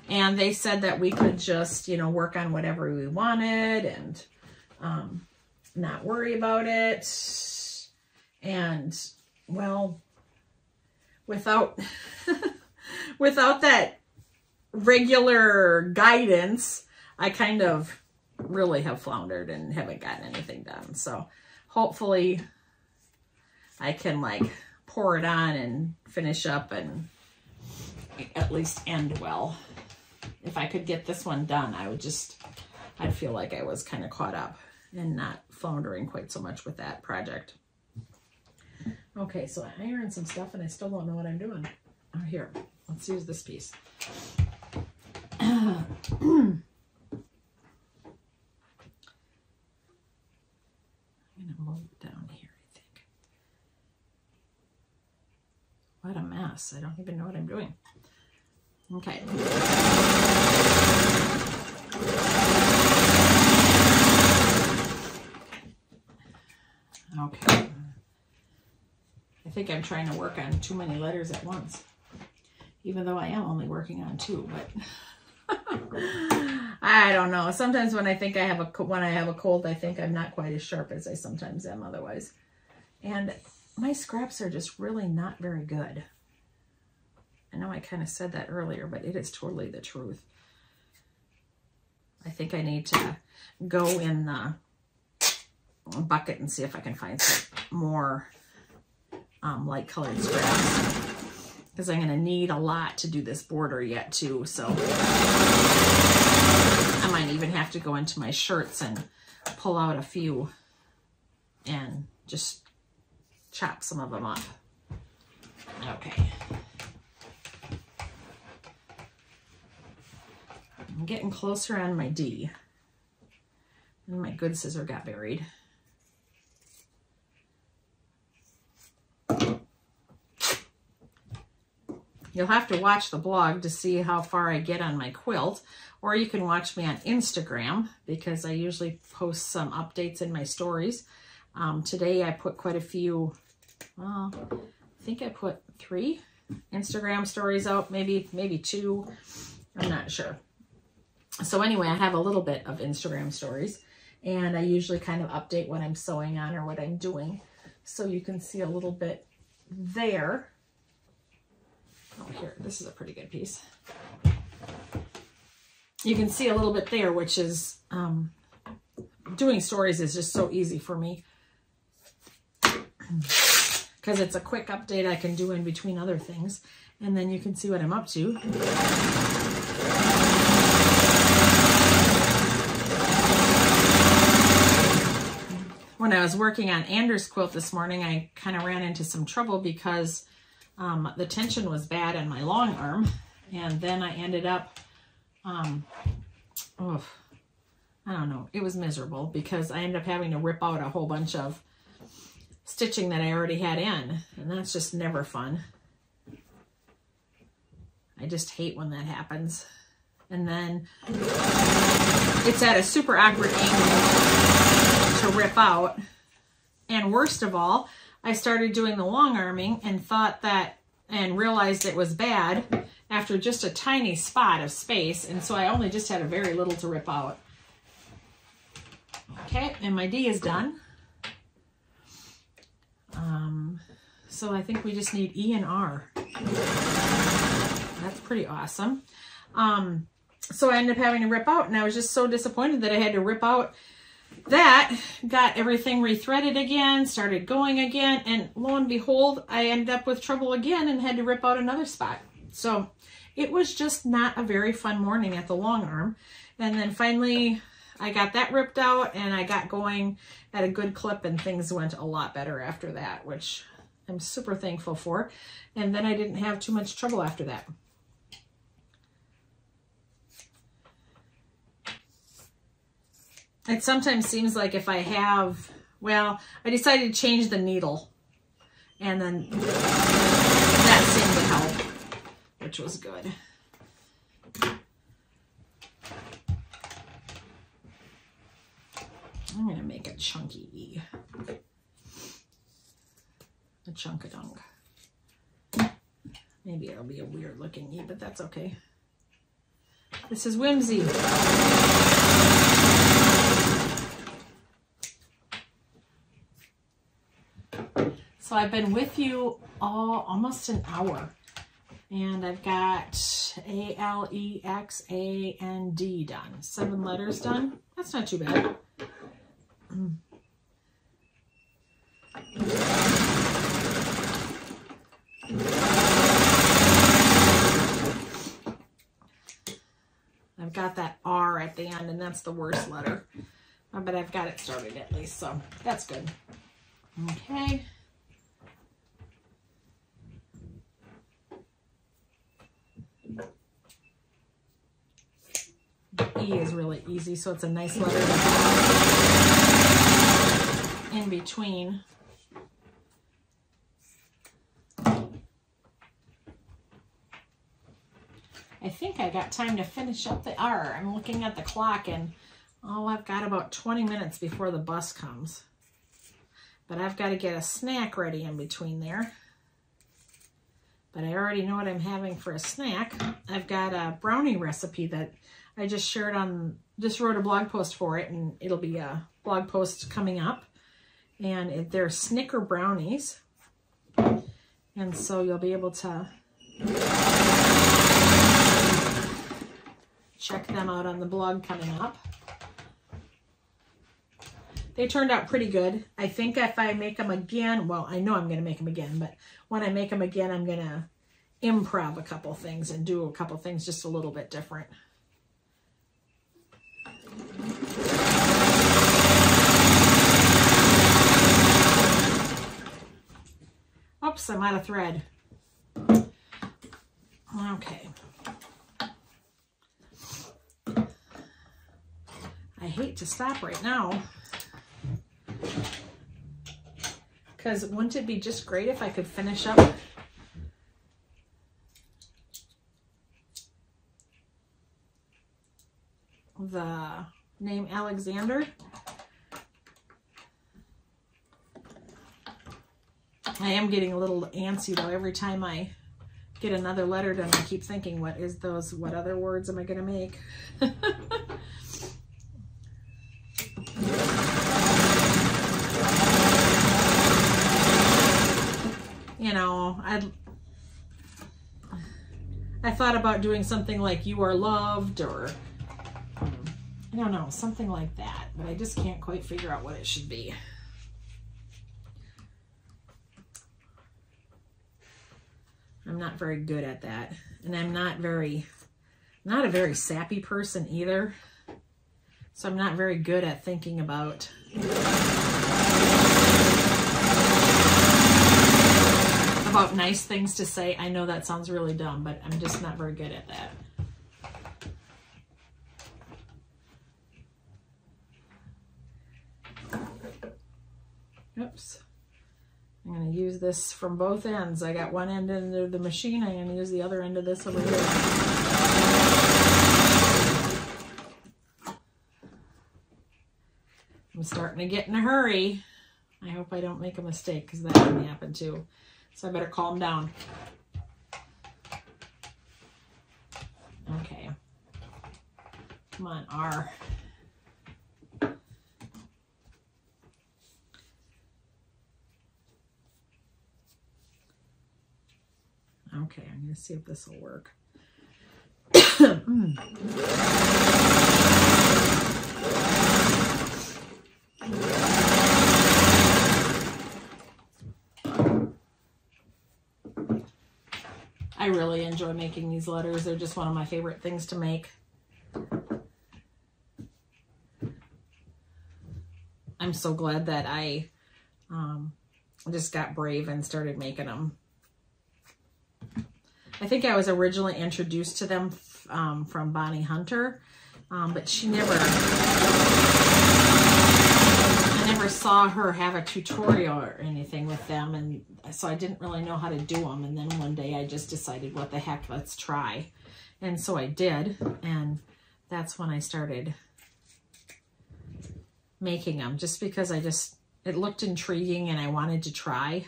And they said that we could just, you know, work on whatever we wanted and um, not worry about it. And, well, without, without that regular guidance, I kind of really have floundered and haven't gotten anything done. So hopefully I can like pour it on and finish up and at least end well if I could get this one done, I would just, I'd feel like I was kind of caught up and not floundering quite so much with that project. Okay, so I ironed some stuff and I still don't know what I'm doing. Oh, here, let's use this piece. I'm to move it down here, I think. What a mess. I don't even know what I'm doing. Okay. Okay. I think I'm trying to work on too many letters at once. Even though I am only working on two, but I don't know. Sometimes when I think I have a when I have a cold, I think I'm not quite as sharp as I sometimes am otherwise. And my scraps are just really not very good. I know I kind of said that earlier, but it is totally the truth. I think I need to go in the bucket and see if I can find some more um, light colored scraps because I'm going to need a lot to do this border yet too. So I might even have to go into my shirts and pull out a few and just chop some of them up. Okay. I'm getting closer on my D. And my good scissor got buried. You'll have to watch the blog to see how far I get on my quilt, or you can watch me on Instagram because I usually post some updates in my stories. Um, today I put quite a few, well, I think I put three Instagram stories out, maybe, maybe two. I'm not sure. So anyway, I have a little bit of Instagram stories and I usually kind of update what I'm sewing on or what I'm doing. So you can see a little bit there. Oh, here, this is a pretty good piece. You can see a little bit there, which is, um, doing stories is just so easy for me. Because it's a quick update I can do in between other things. And then you can see what I'm up to. when I was working on Anders' quilt this morning, I kind of ran into some trouble because um, the tension was bad in my long arm. And then I ended up, um, oh, I don't know, it was miserable because I ended up having to rip out a whole bunch of stitching that I already had in. And that's just never fun. I just hate when that happens. And then it's at a super awkward angle to rip out. And worst of all, I started doing the long arming and thought that, and realized it was bad after just a tiny spot of space. And so I only just had a very little to rip out. Okay, and my D is done. Um, so I think we just need E and R. That's pretty awesome. Um, so I ended up having to rip out and I was just so disappointed that I had to rip out that, got everything rethreaded again, started going again, and lo and behold, I ended up with trouble again and had to rip out another spot. So it was just not a very fun morning at the long arm. And then finally I got that ripped out and I got going at a good clip and things went a lot better after that, which I'm super thankful for. And then I didn't have too much trouble after that. It sometimes seems like if I have, well, I decided to change the needle and then that seemed to help, which was good. I'm going to make a chunky. A chunk of dunk. Maybe it'll be a weird looking E, but that's okay. This is Whimsy. So I've been with you all almost an hour. And I've got A, L, E, X, A, and D done. Seven letters done. That's not too bad. I've got that R at the end, and that's the worst letter. But I've got it started at least, so that's good. Okay. E is really easy, so it's a nice letter in between. I think I got time to finish up the R. I'm looking at the clock and oh, I've got about 20 minutes before the bus comes. But I've got to get a snack ready in between there but I already know what I'm having for a snack. I've got a brownie recipe that I just shared on, just wrote a blog post for it, and it'll be a blog post coming up. And it, they're Snicker brownies. And so you'll be able to check them out on the blog coming up. They turned out pretty good. I think if I make them again, well, I know I'm going to make them again, but when I make them again, I'm going to improv a couple things and do a couple things just a little bit different. Oops, I'm out of thread. Okay. I hate to stop right now. Because wouldn't it be just great if I could finish up the name Alexander. I am getting a little antsy though every time I get another letter done. I keep thinking, what is those? What other words am I going to make? you know, I I thought about doing something like you are loved or I don't know, something like that, but I just can't quite figure out what it should be. I'm not very good at that. And I'm not very, not a very sappy person either. So I'm not very good at thinking about about nice things to say. I know that sounds really dumb, but I'm just not very good at that. Oops. I'm to use this from both ends. I got one end into the machine. I'm to use the other end of this over here. I'm starting to get in a hurry. I hope I don't make a mistake because that can happen too. So I better calm down. Okay. Come on, R. Okay, I'm going to see if this will work. I really enjoy making these letters. They're just one of my favorite things to make. I'm so glad that I um, just got brave and started making them. I think I was originally introduced to them um, from Bonnie Hunter, um, but she never, I never saw her have a tutorial or anything with them, and so I didn't really know how to do them. And then one day I just decided, what the heck, let's try. And so I did, and that's when I started making them, just because I just, it looked intriguing and I wanted to try.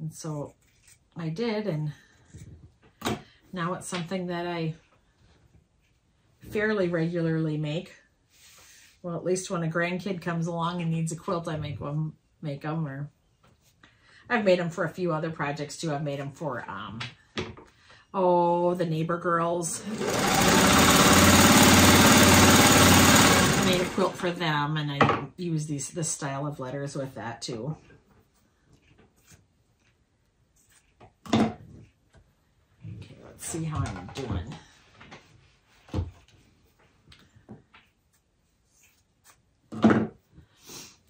And so I did, and now it's something that I fairly regularly make. Well, at least when a grandkid comes along and needs a quilt, I make them, make them. Or I've made them for a few other projects too. I've made them for, um, oh, the neighbor girls. I made a quilt for them, and I use these this style of letters with that too. See how I'm doing.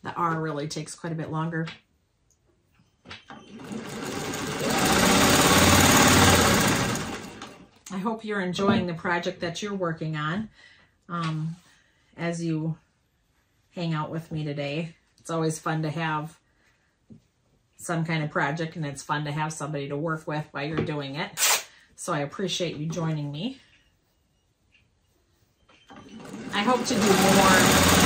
The R really takes quite a bit longer. I hope you're enjoying the project that you're working on um, as you hang out with me today. It's always fun to have some kind of project and it's fun to have somebody to work with while you're doing it. So I appreciate you joining me. I hope to do more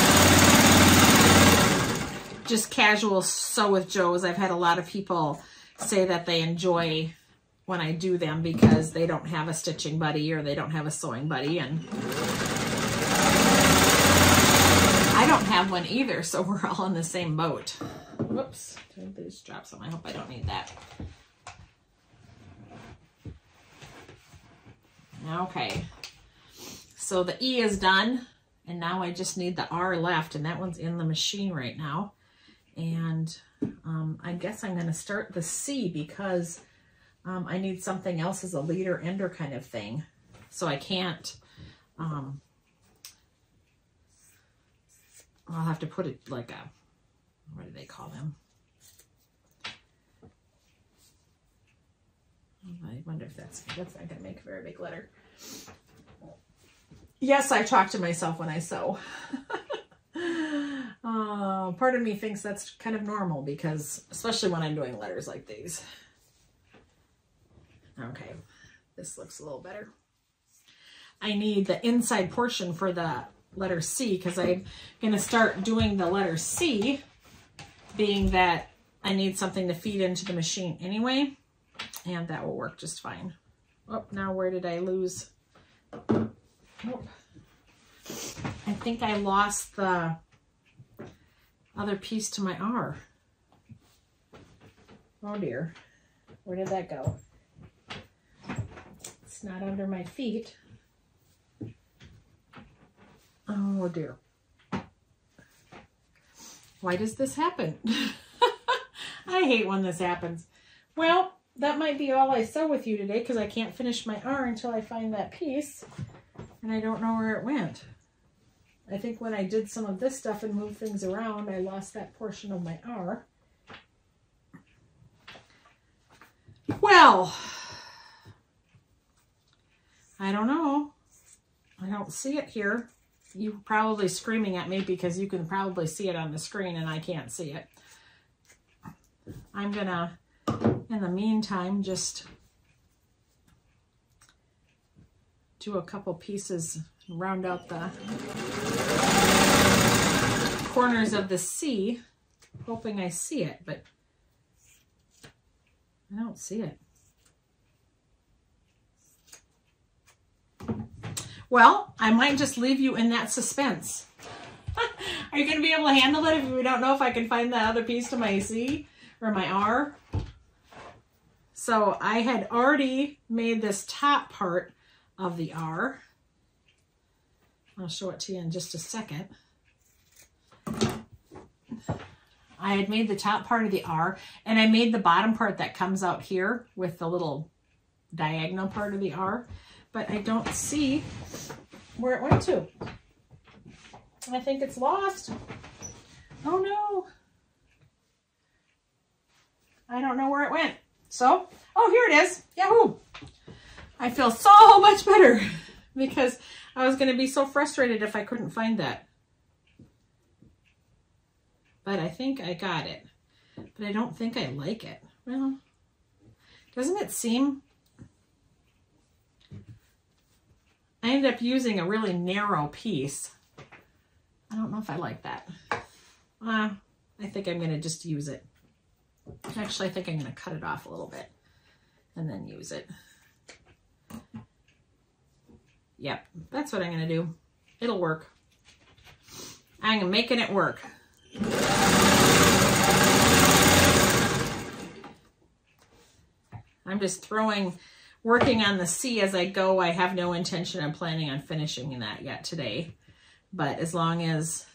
just casual sew with Joes. I've had a lot of people say that they enjoy when I do them because they don't have a stitching buddy or they don't have a sewing buddy. And I don't have one either, so we're all in the same boat. Whoops, just dropped some. I hope I don't need that. Okay. So the E is done. And now I just need the R left. And that one's in the machine right now. And um, I guess I'm going to start the C because um, I need something else as a leader ender kind of thing. So I can't, um, I'll have to put it like a, what do they call them? I wonder if that's, that's not going to make a very big letter. Yes, I talk to myself when I sew. uh, part of me thinks that's kind of normal because, especially when I'm doing letters like these. Okay, this looks a little better. I need the inside portion for the letter C because I'm going to start doing the letter C, being that I need something to feed into the machine anyway and that will work just fine. Oh, now where did I lose? Oh. I think I lost the other piece to my R. Oh dear. Where did that go? It's not under my feet. Oh dear. Why does this happen? I hate when this happens. Well, that might be all I sew with you today because I can't finish my R until I find that piece. And I don't know where it went. I think when I did some of this stuff and moved things around, I lost that portion of my R. Well, I don't know. I don't see it here. You're probably screaming at me because you can probably see it on the screen and I can't see it. I'm gonna, in the meantime, just do a couple pieces, round out the corners of the C, hoping I see it, but I don't see it. Well, I might just leave you in that suspense. Are you going to be able to handle it if we don't know if I can find that other piece to my C or my R? So I had already made this top part of the R. I'll show it to you in just a second. I had made the top part of the R and I made the bottom part that comes out here with the little diagonal part of the R but I don't see where it went to. I think it's lost. Oh no. I don't know where it went. So, oh, here it is. Yahoo! I feel so much better because I was going to be so frustrated if I couldn't find that. But I think I got it. But I don't think I like it. Well, doesn't it seem I ended up using a really narrow piece. I don't know if I like that. Uh, I think I'm going to just use it. Actually, I think I'm going to cut it off a little bit and then use it. Yep, that's what I'm going to do. It'll work. I'm making it work. I'm just throwing working on the C as I go. I have no intention of planning on finishing that yet today. But as long as...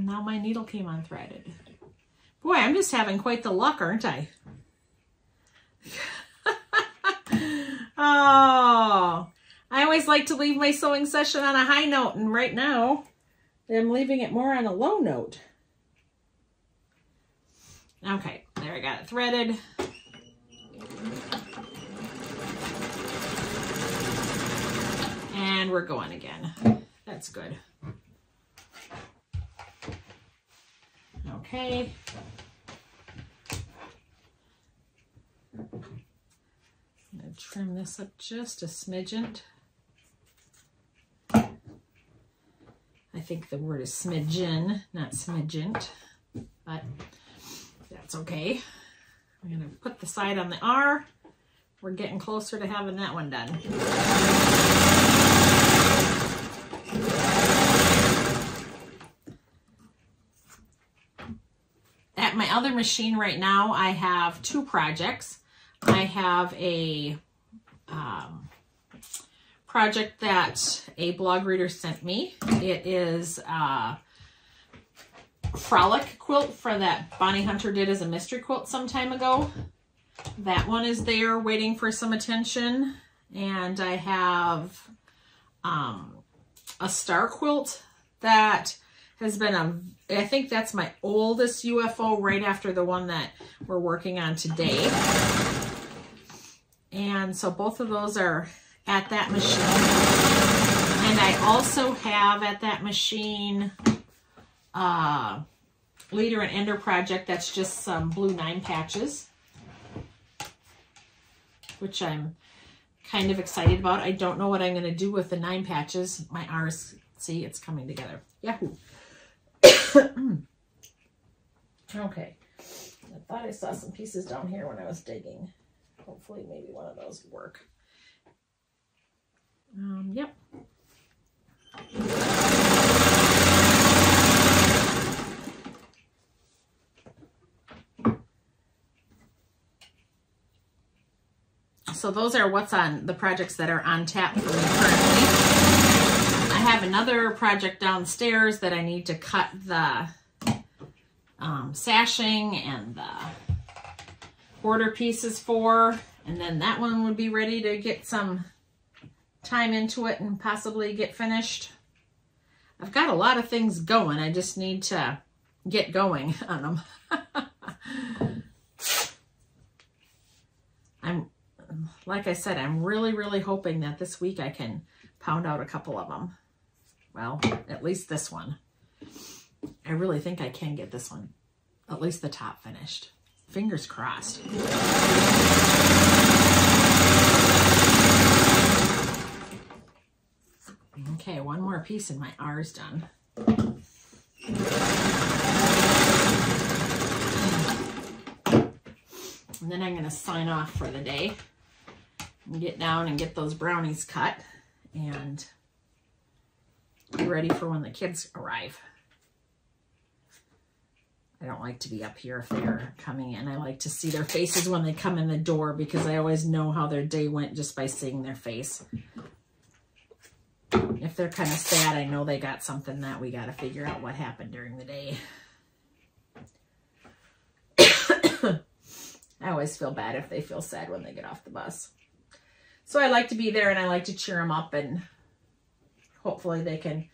And now my needle came unthreaded. Boy, I'm just having quite the luck, aren't I? oh, I always like to leave my sewing session on a high note, and right now I'm leaving it more on a low note. Okay, there I got it threaded. And we're going again. That's good. Okay. I'm going to trim this up just a smidgen. I think the word is smidgen, not smidgent, but that's okay. I'm going to put the side on the R. We're getting closer to having that one done. At my other machine right now, I have two projects. I have a um, project that a blog reader sent me. It is uh, frolic quilt for that Bonnie Hunter did as a mystery quilt some time ago. That one is there waiting for some attention. And I have um, a star quilt that has been a, I think that's my oldest UFO right after the one that we're working on today. And so both of those are at that machine. And I also have at that machine uh, Leader and Ender project. That's just some blue nine patches, which I'm kind of excited about. I don't know what I'm going to do with the nine patches. My R's, see, it's coming together. Yahoo! Okay. I thought I saw some pieces down here when I was digging. Hopefully maybe one of those work. Um, yep. So those are what's on the projects that are on tap for me another project downstairs that I need to cut the um, sashing and the border pieces for. And then that one would be ready to get some time into it and possibly get finished. I've got a lot of things going. I just need to get going on them. I'm, like I said, I'm really, really hoping that this week I can pound out a couple of them. Well, at least this one. I really think I can get this one, at least the top finished. Fingers crossed. Okay, one more piece and my R's done. And then I'm going to sign off for the day and get down and get those brownies cut and be ready for when the kids arrive. I don't like to be up here if they're coming in. I like to see their faces when they come in the door because I always know how their day went just by seeing their face. If they're kind of sad, I know they got something that we got to figure out what happened during the day. I always feel bad if they feel sad when they get off the bus. So I like to be there and I like to cheer them up and hopefully they can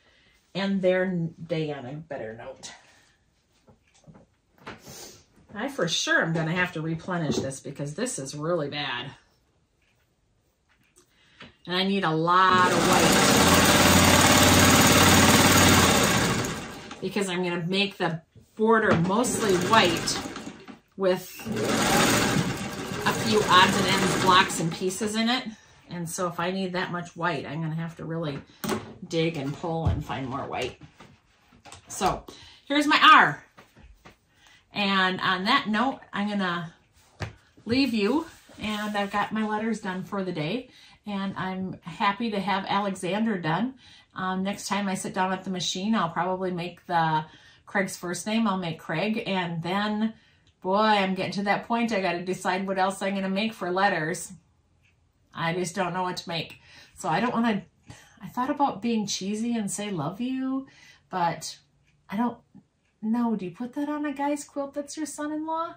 end their day on a better note. I for sure am going to have to replenish this because this is really bad. And I need a lot of white because I'm going to make the border mostly white with a few odds and ends blocks and pieces in it. And so if I need that much white, I'm going to have to really dig and pull and find more white. So here's my R. And on that note, I'm to leave you. And I've got my letters done for the day. And I'm happy to have Alexander done. Um, next time I sit down at the machine, I'll probably make the Craig's first name. I'll make Craig. And then boy, I'm getting to that point. I got to decide what else I'm going to make for letters. I just don't know what to make. So I don't want to, I thought about being cheesy and say love you, but I don't know. Do you put that on a guy's quilt that's your son-in-law?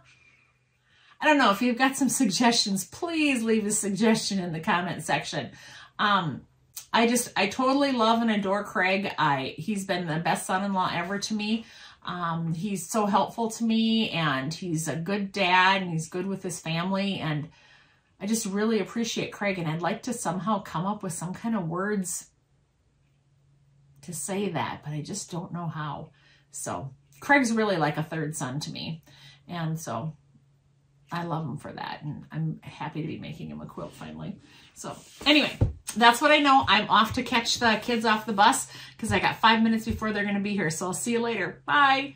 I don't know. If you've got some suggestions, please leave a suggestion in the comment section. Um, I just, I totally love and adore Craig. I, he's been the best son-in-law ever to me. Um, he's so helpful to me and he's a good dad and he's good with his family. And I just really appreciate Craig. And I'd like to somehow come up with some kind of words to say that, but I just don't know how. So Craig's really like a third son to me. And so I love him for that. And I'm happy to be making him a quilt finally. So anyway, that's what I know. I'm off to catch the kids off the bus because I got five minutes before they're going to be here. So I'll see you later. Bye.